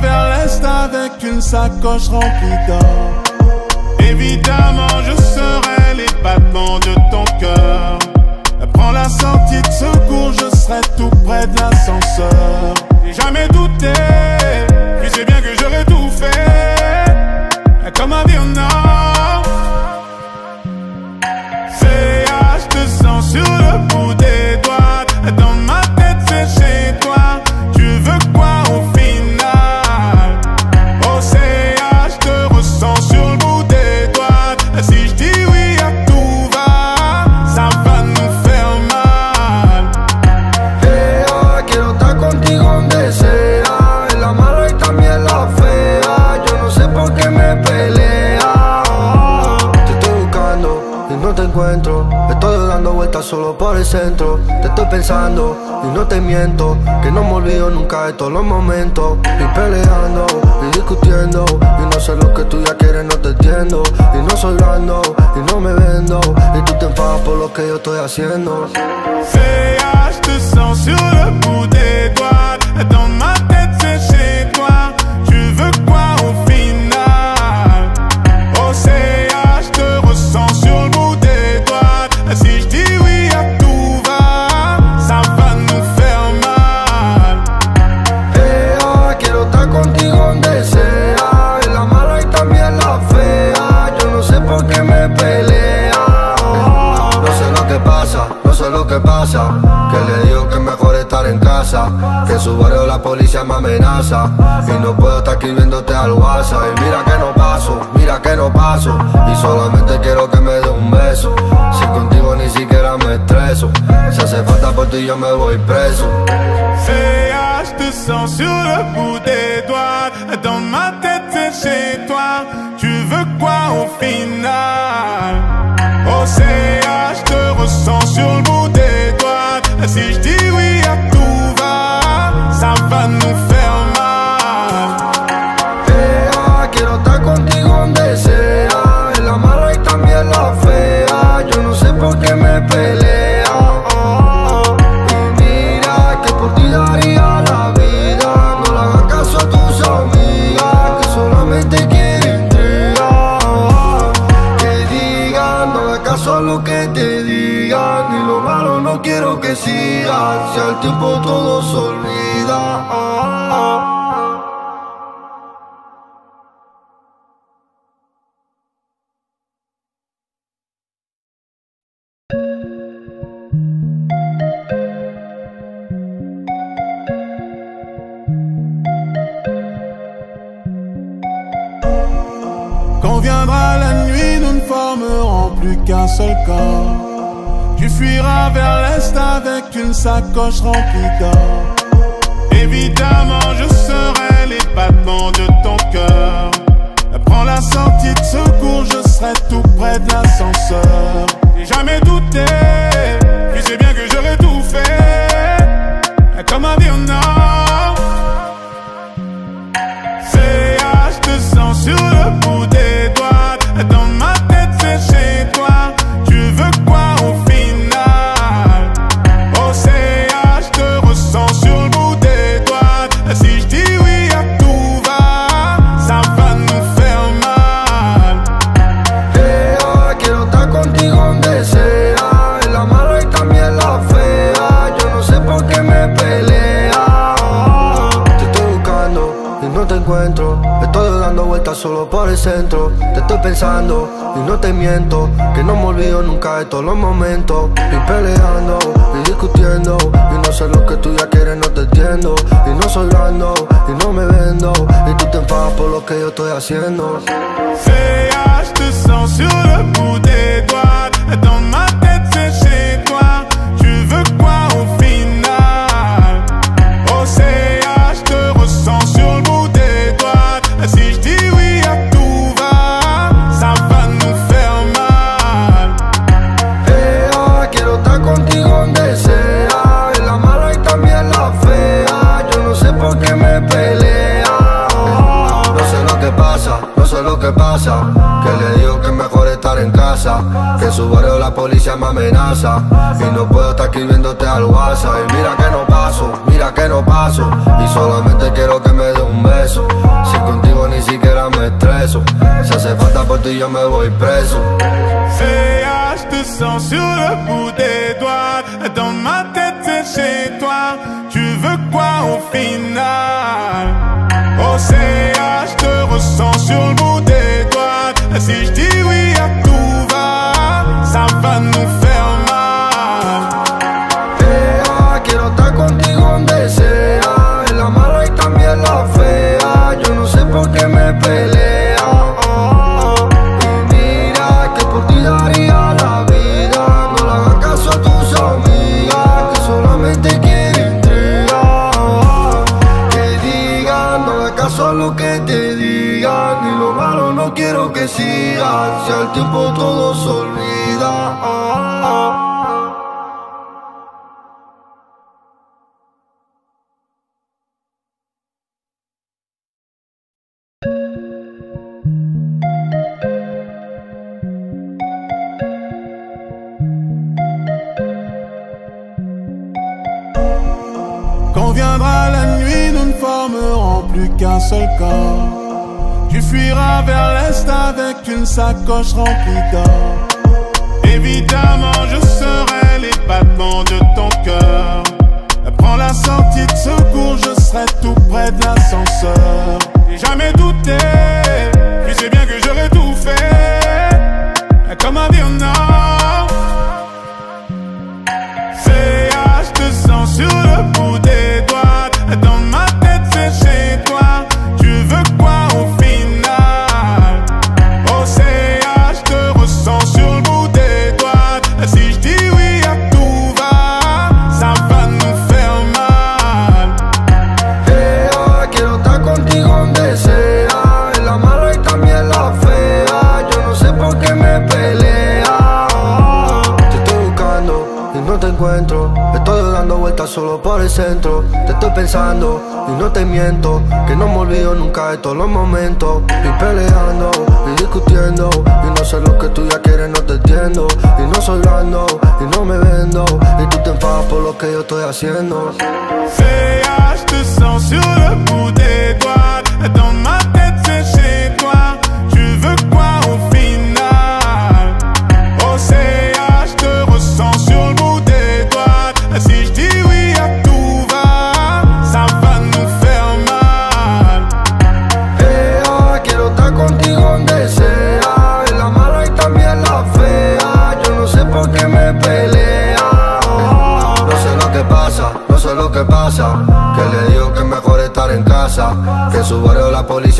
vers l'est avec une sacoche remplie d'or. Évidemment, je serai les battements de ton cœur. Prends la sortie de secours, je serai tout près de l'ascenseur. J'ai jamais douté, tu sais bien que j'aurais tout fait. Comme un vie en or. Féa, je te sens sur le bout des doigts. Dans ma solo por el centro. Te estoy pensando y no te miento. Que no me olvido nunca de todos los momentos. Y peleando y discutiendo. Y no sé lo que tú ya quieres, no te entiendo. Y no soy blando y no me vendo. Y tú te enfadas por lo que yo estoy haciendo. Féa, je sens sur le bout des doigts. Dans ma su barrio la policía me amenaza. Y no puedo estar escribiéndote al WhatsApp. Y mira que no paso, mira que no paso. Y solamente quiero que me dé un beso. Si contigo ni siquiera me estreso. Si hace falta por ti yo me voy preso. Je te sens sur le bout des doigts. Dans ma tête, c'est chez toi. Tu veux quoi au final? Oh, je te ressens sur le bout des doigts. Si je dis oui decías, si al tiempo todo se olvida. Quand viendra la nuit, nous ne formerons plus qu'un seul corps. Tu fuiras vers l'est avec une sacoche remplie d'or. Évidemment, je serai les battements de ton cœur. Prends la sortie de secours, je serai tout près de l'ascenseur. J'ai jamais douté, tu sais bien que j'aurais tout fait. Comme un Vietnam. CH200 sur le bout des doigts. Dans ma solo por el centro. Te estoy pensando y no te miento Que no me olvido nunca de todos los momentos. Y peleando y discutiendo Y no sé lo que tú ya quieres, no te entiendo. Y no soy blando y no me vendo. Y tú te enfadas por lo que yo estoy haciendo. Fais, je te sens sur le bout des doigts Dans ma Y no puedo estar escribiéndote al WhatsApp. Y mira que no paso, mira que no paso. Y solamente quiero que me dé un beso. Si contigo ni siquiera me estreso. Si hace falta por ti yo me voy preso.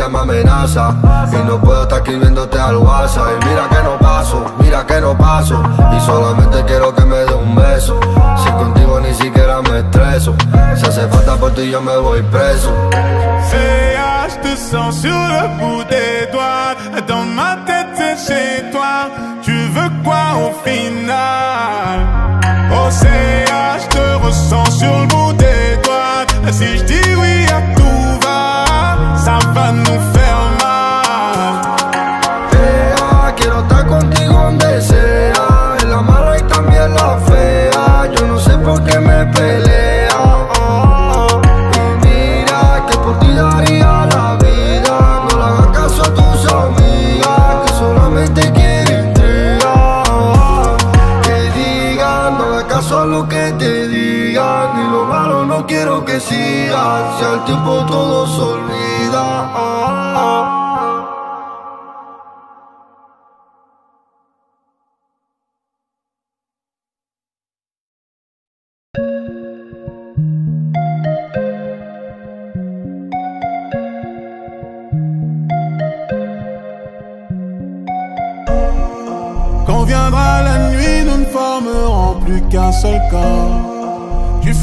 Me amenaza. Y no puedo estar escribiéndote al WhatsApp Y mira que no paso, mira que no paso. Y solamente quiero que me dé un beso. Si contigo ni siquiera me estreso. Si hace falta por ti yo me voy preso. Je te sens sur le bout des doigts. Dans ma tête c'est chez toi. Tu veux quoi au final? Oh je te ressens sur le bout des doigts. Si je dis oui à tout enferma. Ea, quiero estar contigo.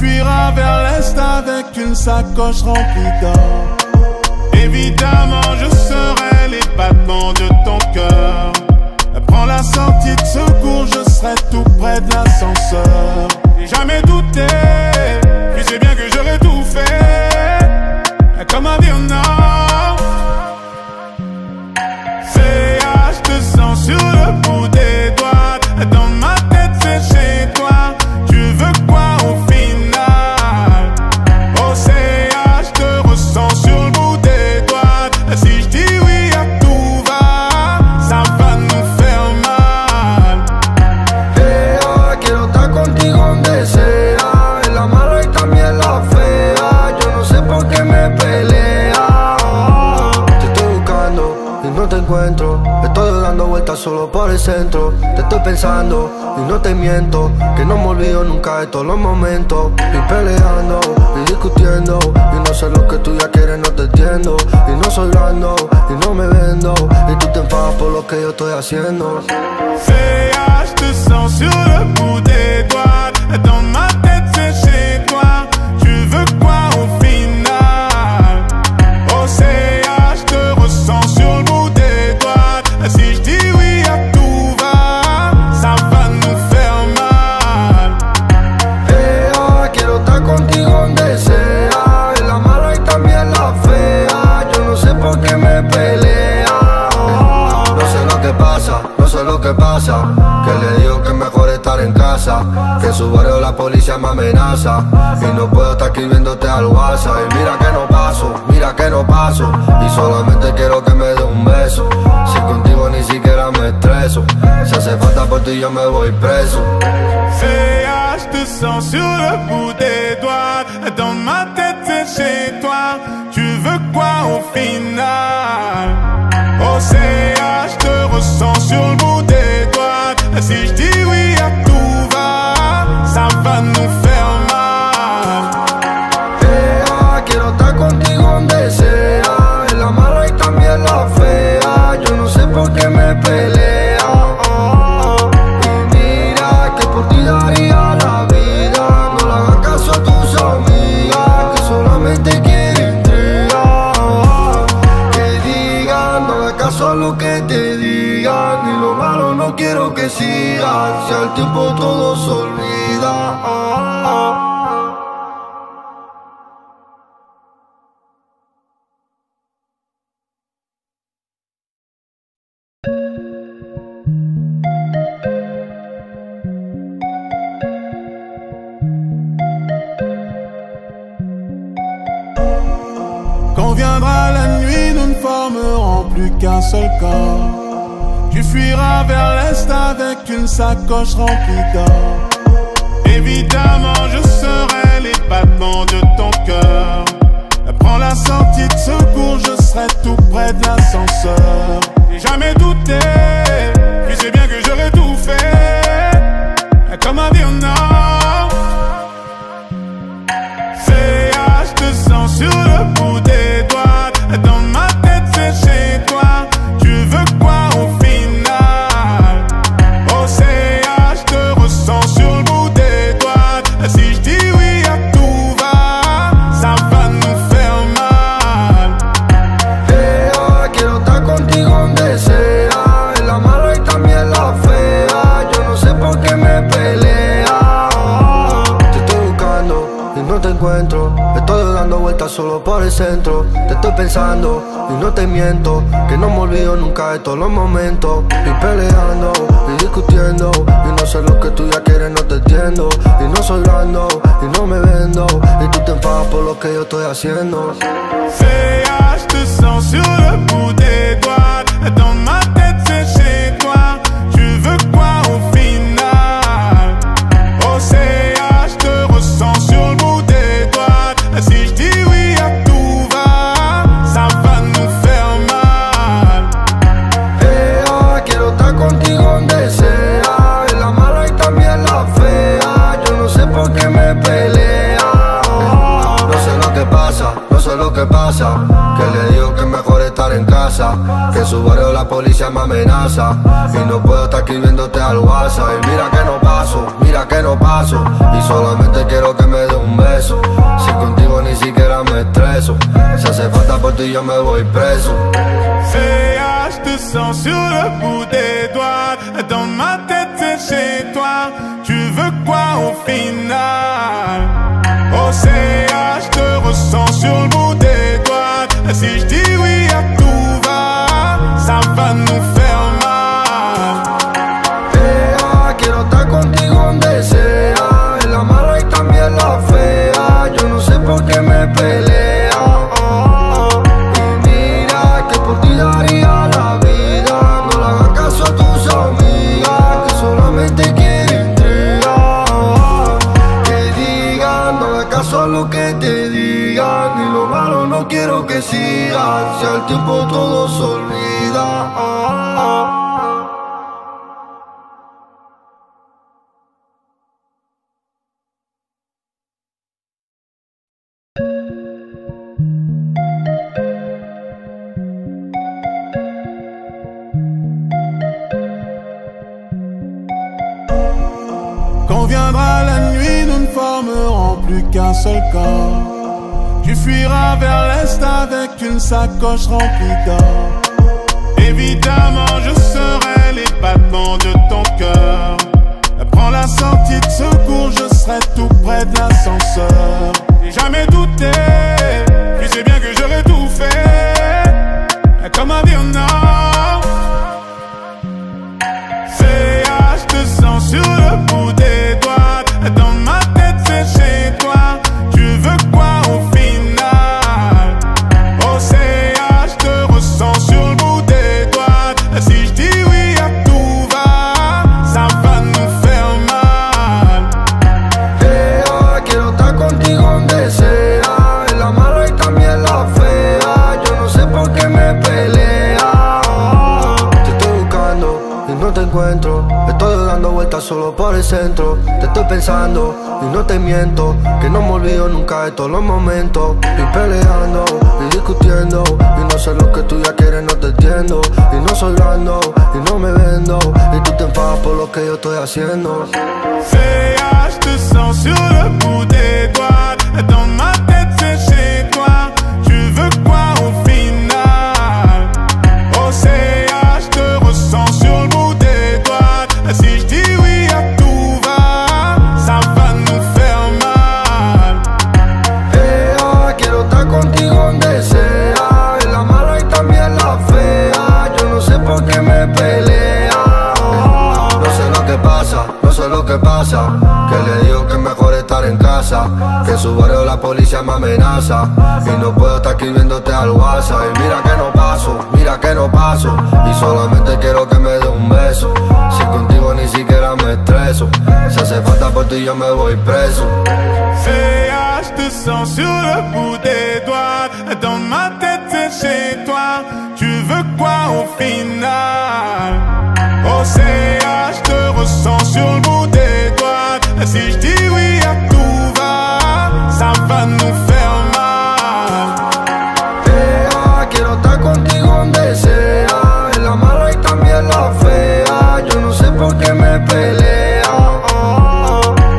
Fuiras vers l'est avec une sacoche remplie d'or. Évidemment, je serai les battements de ton cœur. Prends la sortie de secours, je serai tout près de l'ascenseur. J'ai jamais douté, tu sais bien que j'aurais tout fait. Comme un Vietnam. CA, je te sens sur le bout des doigts. Dans solo por el centro. Te estoy pensando y no te miento Que no me olvido nunca de todos los momentos. Y peleando y discutiendo Y no sé lo que tú ya quieres, no te entiendo. Y no soy blando y no me vendo Y tú te enfadas por lo que yo estoy haciendo. CA, je te sens sur le bout des doigts. Que le digo que mejor estar en casa. Que en su barrio la policía me amenaza. Y no puedo estar escribiéndote al WhatsApp. Y mira que no paso, mira que no paso. Y solamente quiero que me dé un beso. Si contigo ni siquiera me estreso. Si hace falta por ti yo me voy preso. Je te sens sur le bout des doigts. Dans ma tête, c'est chez toi. Tu veux quoi au final? Je te ressens sur le bout Esses Quand viendra la nuit, nous ne formerons plus qu'un seul corps. Tu fuiras vers l'est avec une sacoche remplie d'or. Évidemment, je serai les battements de ton cœur. Prends la sortie de secours, je serai tout près de l'ascenseur. J'ai jamais douté, tu sais bien que j'aurais tout fait. Comme un Vietnam. CA, je te sens sur le bout des doigts. Por el centro. Te estoy pensando y no te miento. Que no me olvido nunca de todos los momentos. Y peleando y discutiendo. Y no sé lo que tú ya quieres, no te entiendo. Y no soy blando y no me vendo. Y tú te enfadas por lo que yo estoy haciendo. Je te sens sur le bout ma en su barrio la policía me amenaza. Y no puedo estar escribiéndote al WhatsApp. Y mira que no paso, mira que no paso. Y solamente quiero que me dé un beso. Si contigo ni siquiera me estreso. Si hace falta por ti, yo me voy preso. Te sens sur le bout des doigts. Dans ma tête, c'est chez toi. Tu veux quoi au final? Oh, je te ressens sur le bout vers l'est avec une sacoche remplie d'or. Évidemment, je serai les battements de ton cœur. Prends la sortie de secours, je serai tout près de l'ascenseur. Jamais douté, tu sais bien que j'aurais tout fait. Comme un Vietnam. CA, je te sens sur le bout solo por el centro. Te estoy pensando y no te miento. Que no me olvido nunca de todos los momentos. Y peleando y discutiendo. Y no sé lo que tú ya quieres, no te entiendo. Y no soy blando y no me vendo. Y tú te enfadas por lo que yo estoy haciendo. Te sens sur le bout des doigts. Que su barrio la policía me amenaza. Y no puedo estar escribiéndote al WhatsApp. Y mira que no paso, mira que no paso. Y solamente quiero que me dé un beso. Si contigo ni siquiera me estreso. Si hace falta por ti, yo me voy preso. Je te sens sur le bout des doigts. Dans ma tête, c'est chez toi. Tu veux quoi au final? Oh, je te ressens sur le bout des doigts. Si je dis faire mal. Ea, quiero estar contigo donde sea. En la mala y también la fea. Yo no sé por qué me pelea.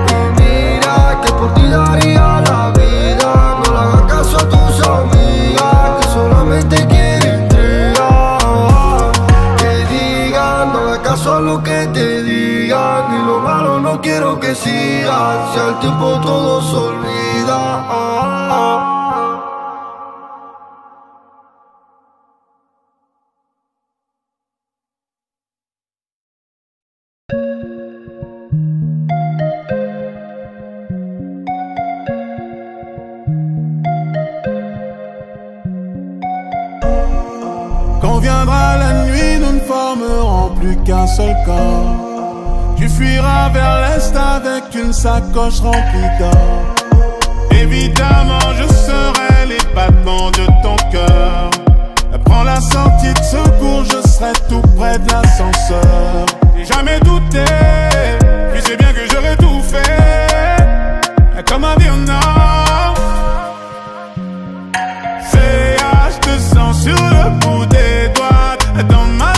Y mira que por ti daría la vida. No le hagas caso a tus amigas. Que solamente quieren intrigar. Que digan, no hagas caso a lo que te digan. Y lo malo no quiero que sigan. Si al tiempo todo se avec une sacoche remplie d'or. Évidemment, je serai les battements de ton cœur. Prends la sortie de secours, je serai tout près de l'ascenseur. Jamais douté, tu sais bien que j'aurais tout fait. Comme un Vietnam. C'est ah, je te sens sur le bout des doigts. Dans ma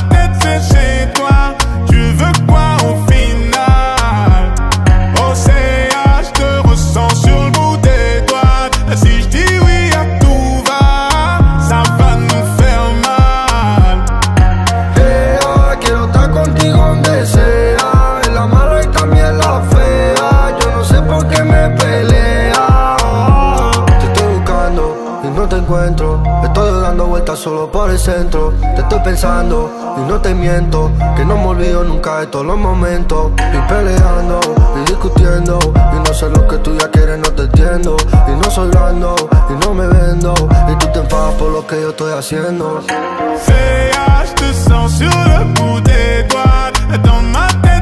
el centro. Te estoy pensando y no te miento. Que no me olvido nunca de todos los momentos. Y peleando y discutiendo. Y no sé lo que tú ya quieres, no te entiendo. Y no soy blando y no me vendo. Y tú te enfadas por lo que yo estoy haciendo. Ah, je te sur le bout des doigts. Dans ma tête,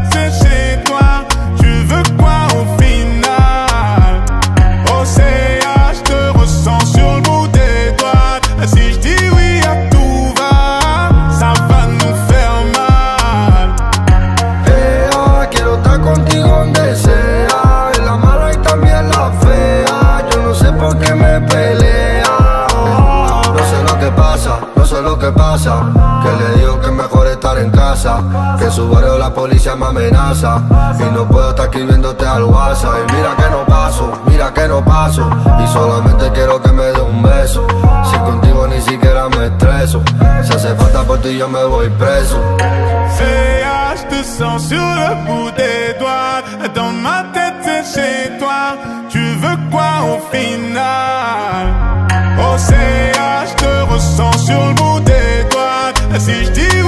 Que le digo que es mejor estar en casa. Que en su barrio la policía me amenaza. Y no puedo estar escribiéndote al WhatsApp. Y mira que no paso, mira que no paso. Y solamente quiero que me dé un beso. Si contigo ni siquiera me estreso. Si hace falta por ti yo me voy preso. Je te sens sur le bout des doigts. Dans ma tête, c'est chez toi. Tu veux quoi au final? Es ist die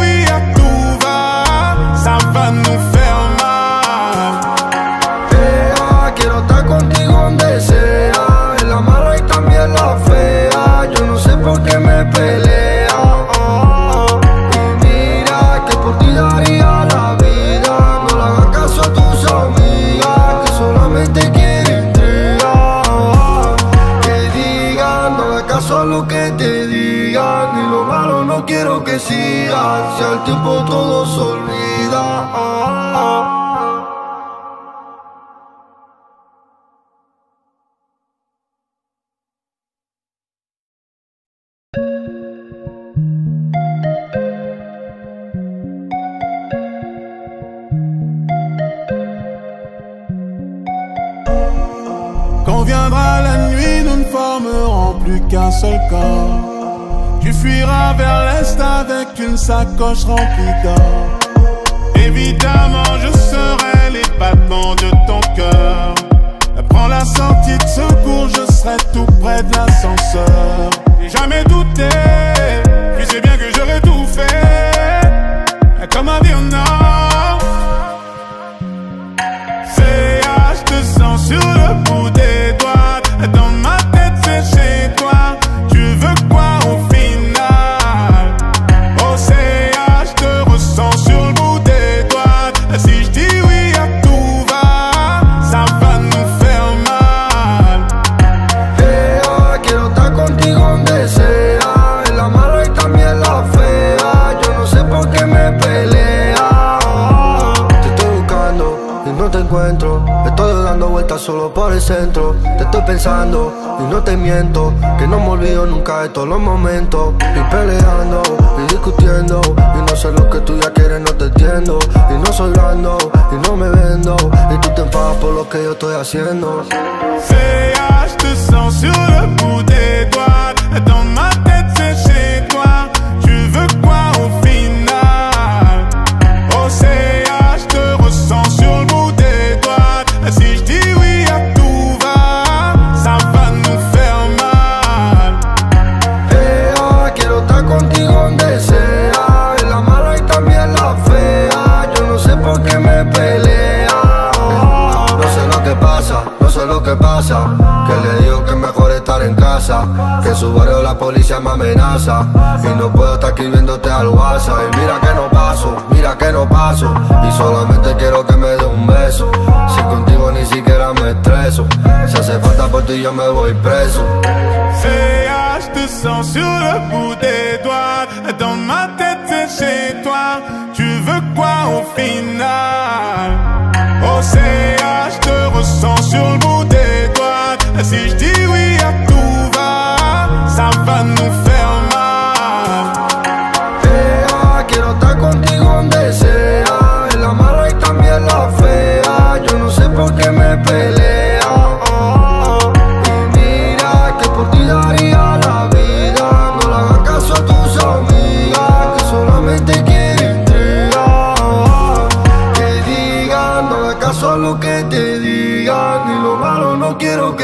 une sacoche remplie d'or. Évidemment, je serai les battements de ton cœur. Prends la sortie de secours, je serai tout près de l'ascenseur. Y peleando y discutiendo. Y no sé lo que tú ya quieres, no te entiendo. Y no soy blando y no me vendo. Y tú te enfadas por lo que yo estoy haciendo. Y no puedo estar escribiéndote al WhatsApp. Y mira que no paso, mira que no paso. Y solamente quiero que me dé un beso. Si contigo ni siquiera me estreso. Si hace falta por ti yo me voy preso. CA, je te sens sur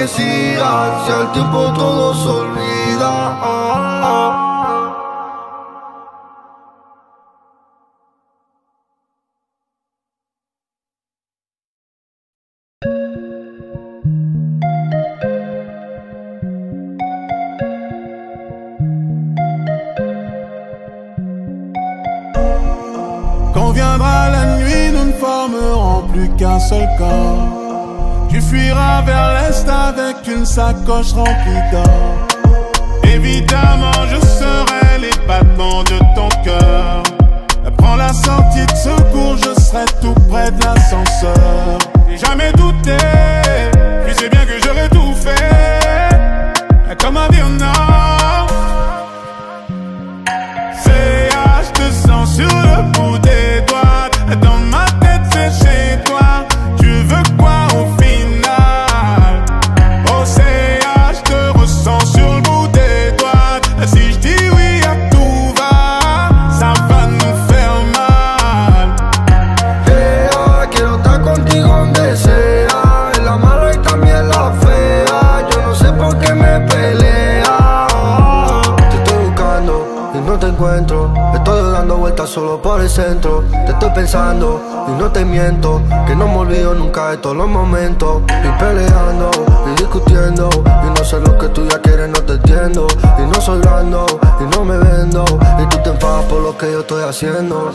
que sigas Si al tiempo todo se olvida fuiras vers l'est avec une sacoche remplie d'or. Évidemment, je serai les battements de ton cœur. Prends la sortie de secours, je serai tout près de l'ascenseur. J'ai jamais douté, tu sais bien que j'aurais tout fait. Comme un vie solo por el centro. Te estoy pensando y no te miento Que no me olvido nunca de todos los momentos. Y peleando y discutiendo Y no sé lo que tú ya quieres, no te entiendo. Y no soy blando y no me vendo Y tú te enfadas por lo que yo estoy haciendo.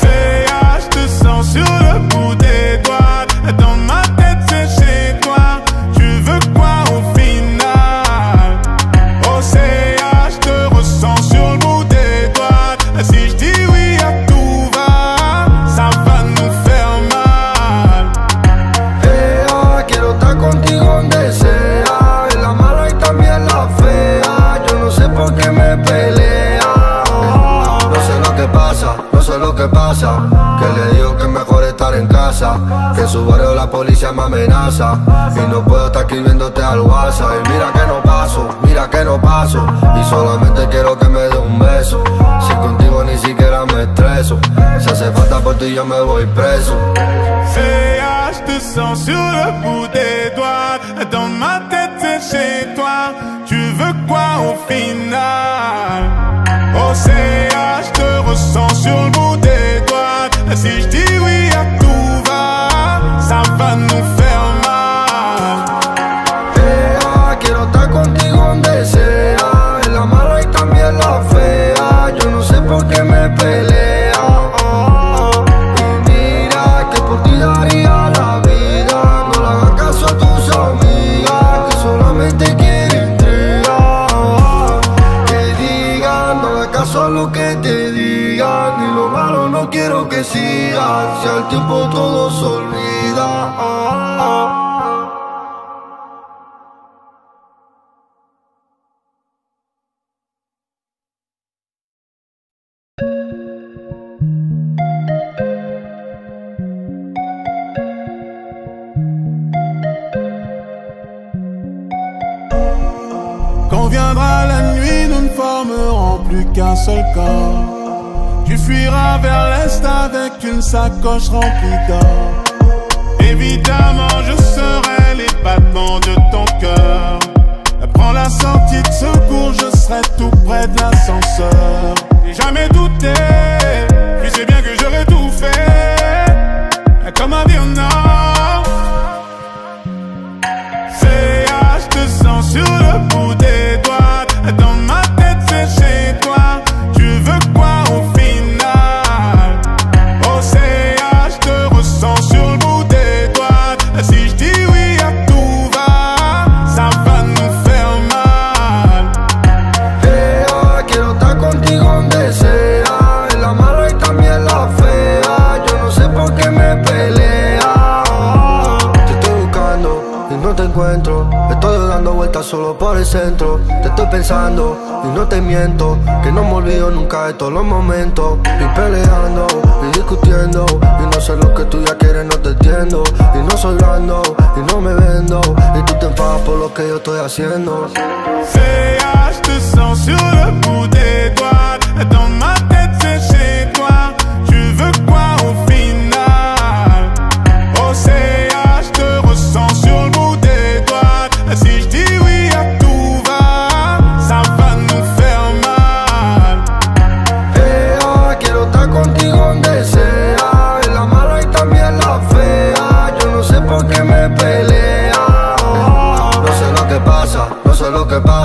CA, je te sens sur le bout des doigts. Dans ma casa Que su barrio la policía me amenaza Y no puedo estar escribiéndote al WhatsApp Y mira que no paso, mira que no paso Y solamente quiero que me dé un beso Si contigo ni siquiera me estreso Si hace falta por ti yo me voy preso je te sens sur le bout des doigts. Dans ma tête, c'est chez toi. Tu veux quoi au final? Oh je te ressens sur le bout des doigts. Si je dis oui à you felt Si al tiempo todo se olvida Quand viendra la nuit, nous ne formerons plus qu'un seul corps. Tu fuiras vers l'est avec une sacoche remplie d'or. Évidemment, je serai les battements de ton cœur. Prends la sortie de secours, je serai tout près de l'ascenseur. Jamais douté, tu sais bien que j'aurais tout fait. Comme un vie en or. CA, je te sens sur le bout des doigts. estás solo por el centro. Te estoy pensando y no te miento. Que no me olvido nunca de todos los momentos. Y peleando y discutiendo. Y no sé lo que tú ya quieres, no te entiendo. Y no soy blando y no me vendo. Y tú te enfadas por lo que yo estoy haciendo. Sur le bout des doigts. Dans ma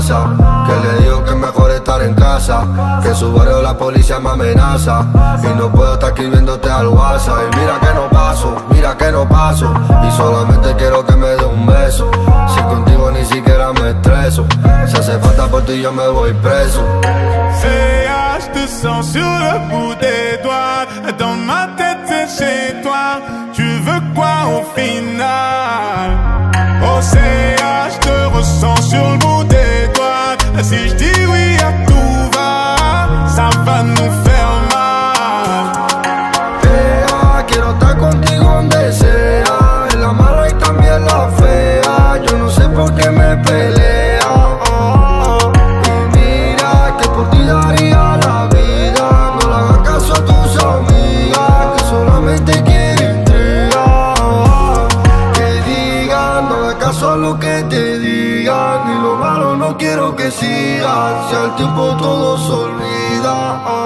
Que le digo que es mejor estar en casa. Que en su barrio la policía me amenaza. Y no puedo estar escribiéndote al WhatsApp. Y mira que no paso, mira que no paso. Y solamente quiero que me dé un beso. Si contigo ni siquiera me estreso. Si hace falta por ti, yo me voy preso. Te sens sur le bout des doigts. Dans ma tête, c'est chez toi. Tu veux quoi au final? Oh, CA, Existiu e que sigas. Si al tiempo todo se olvida.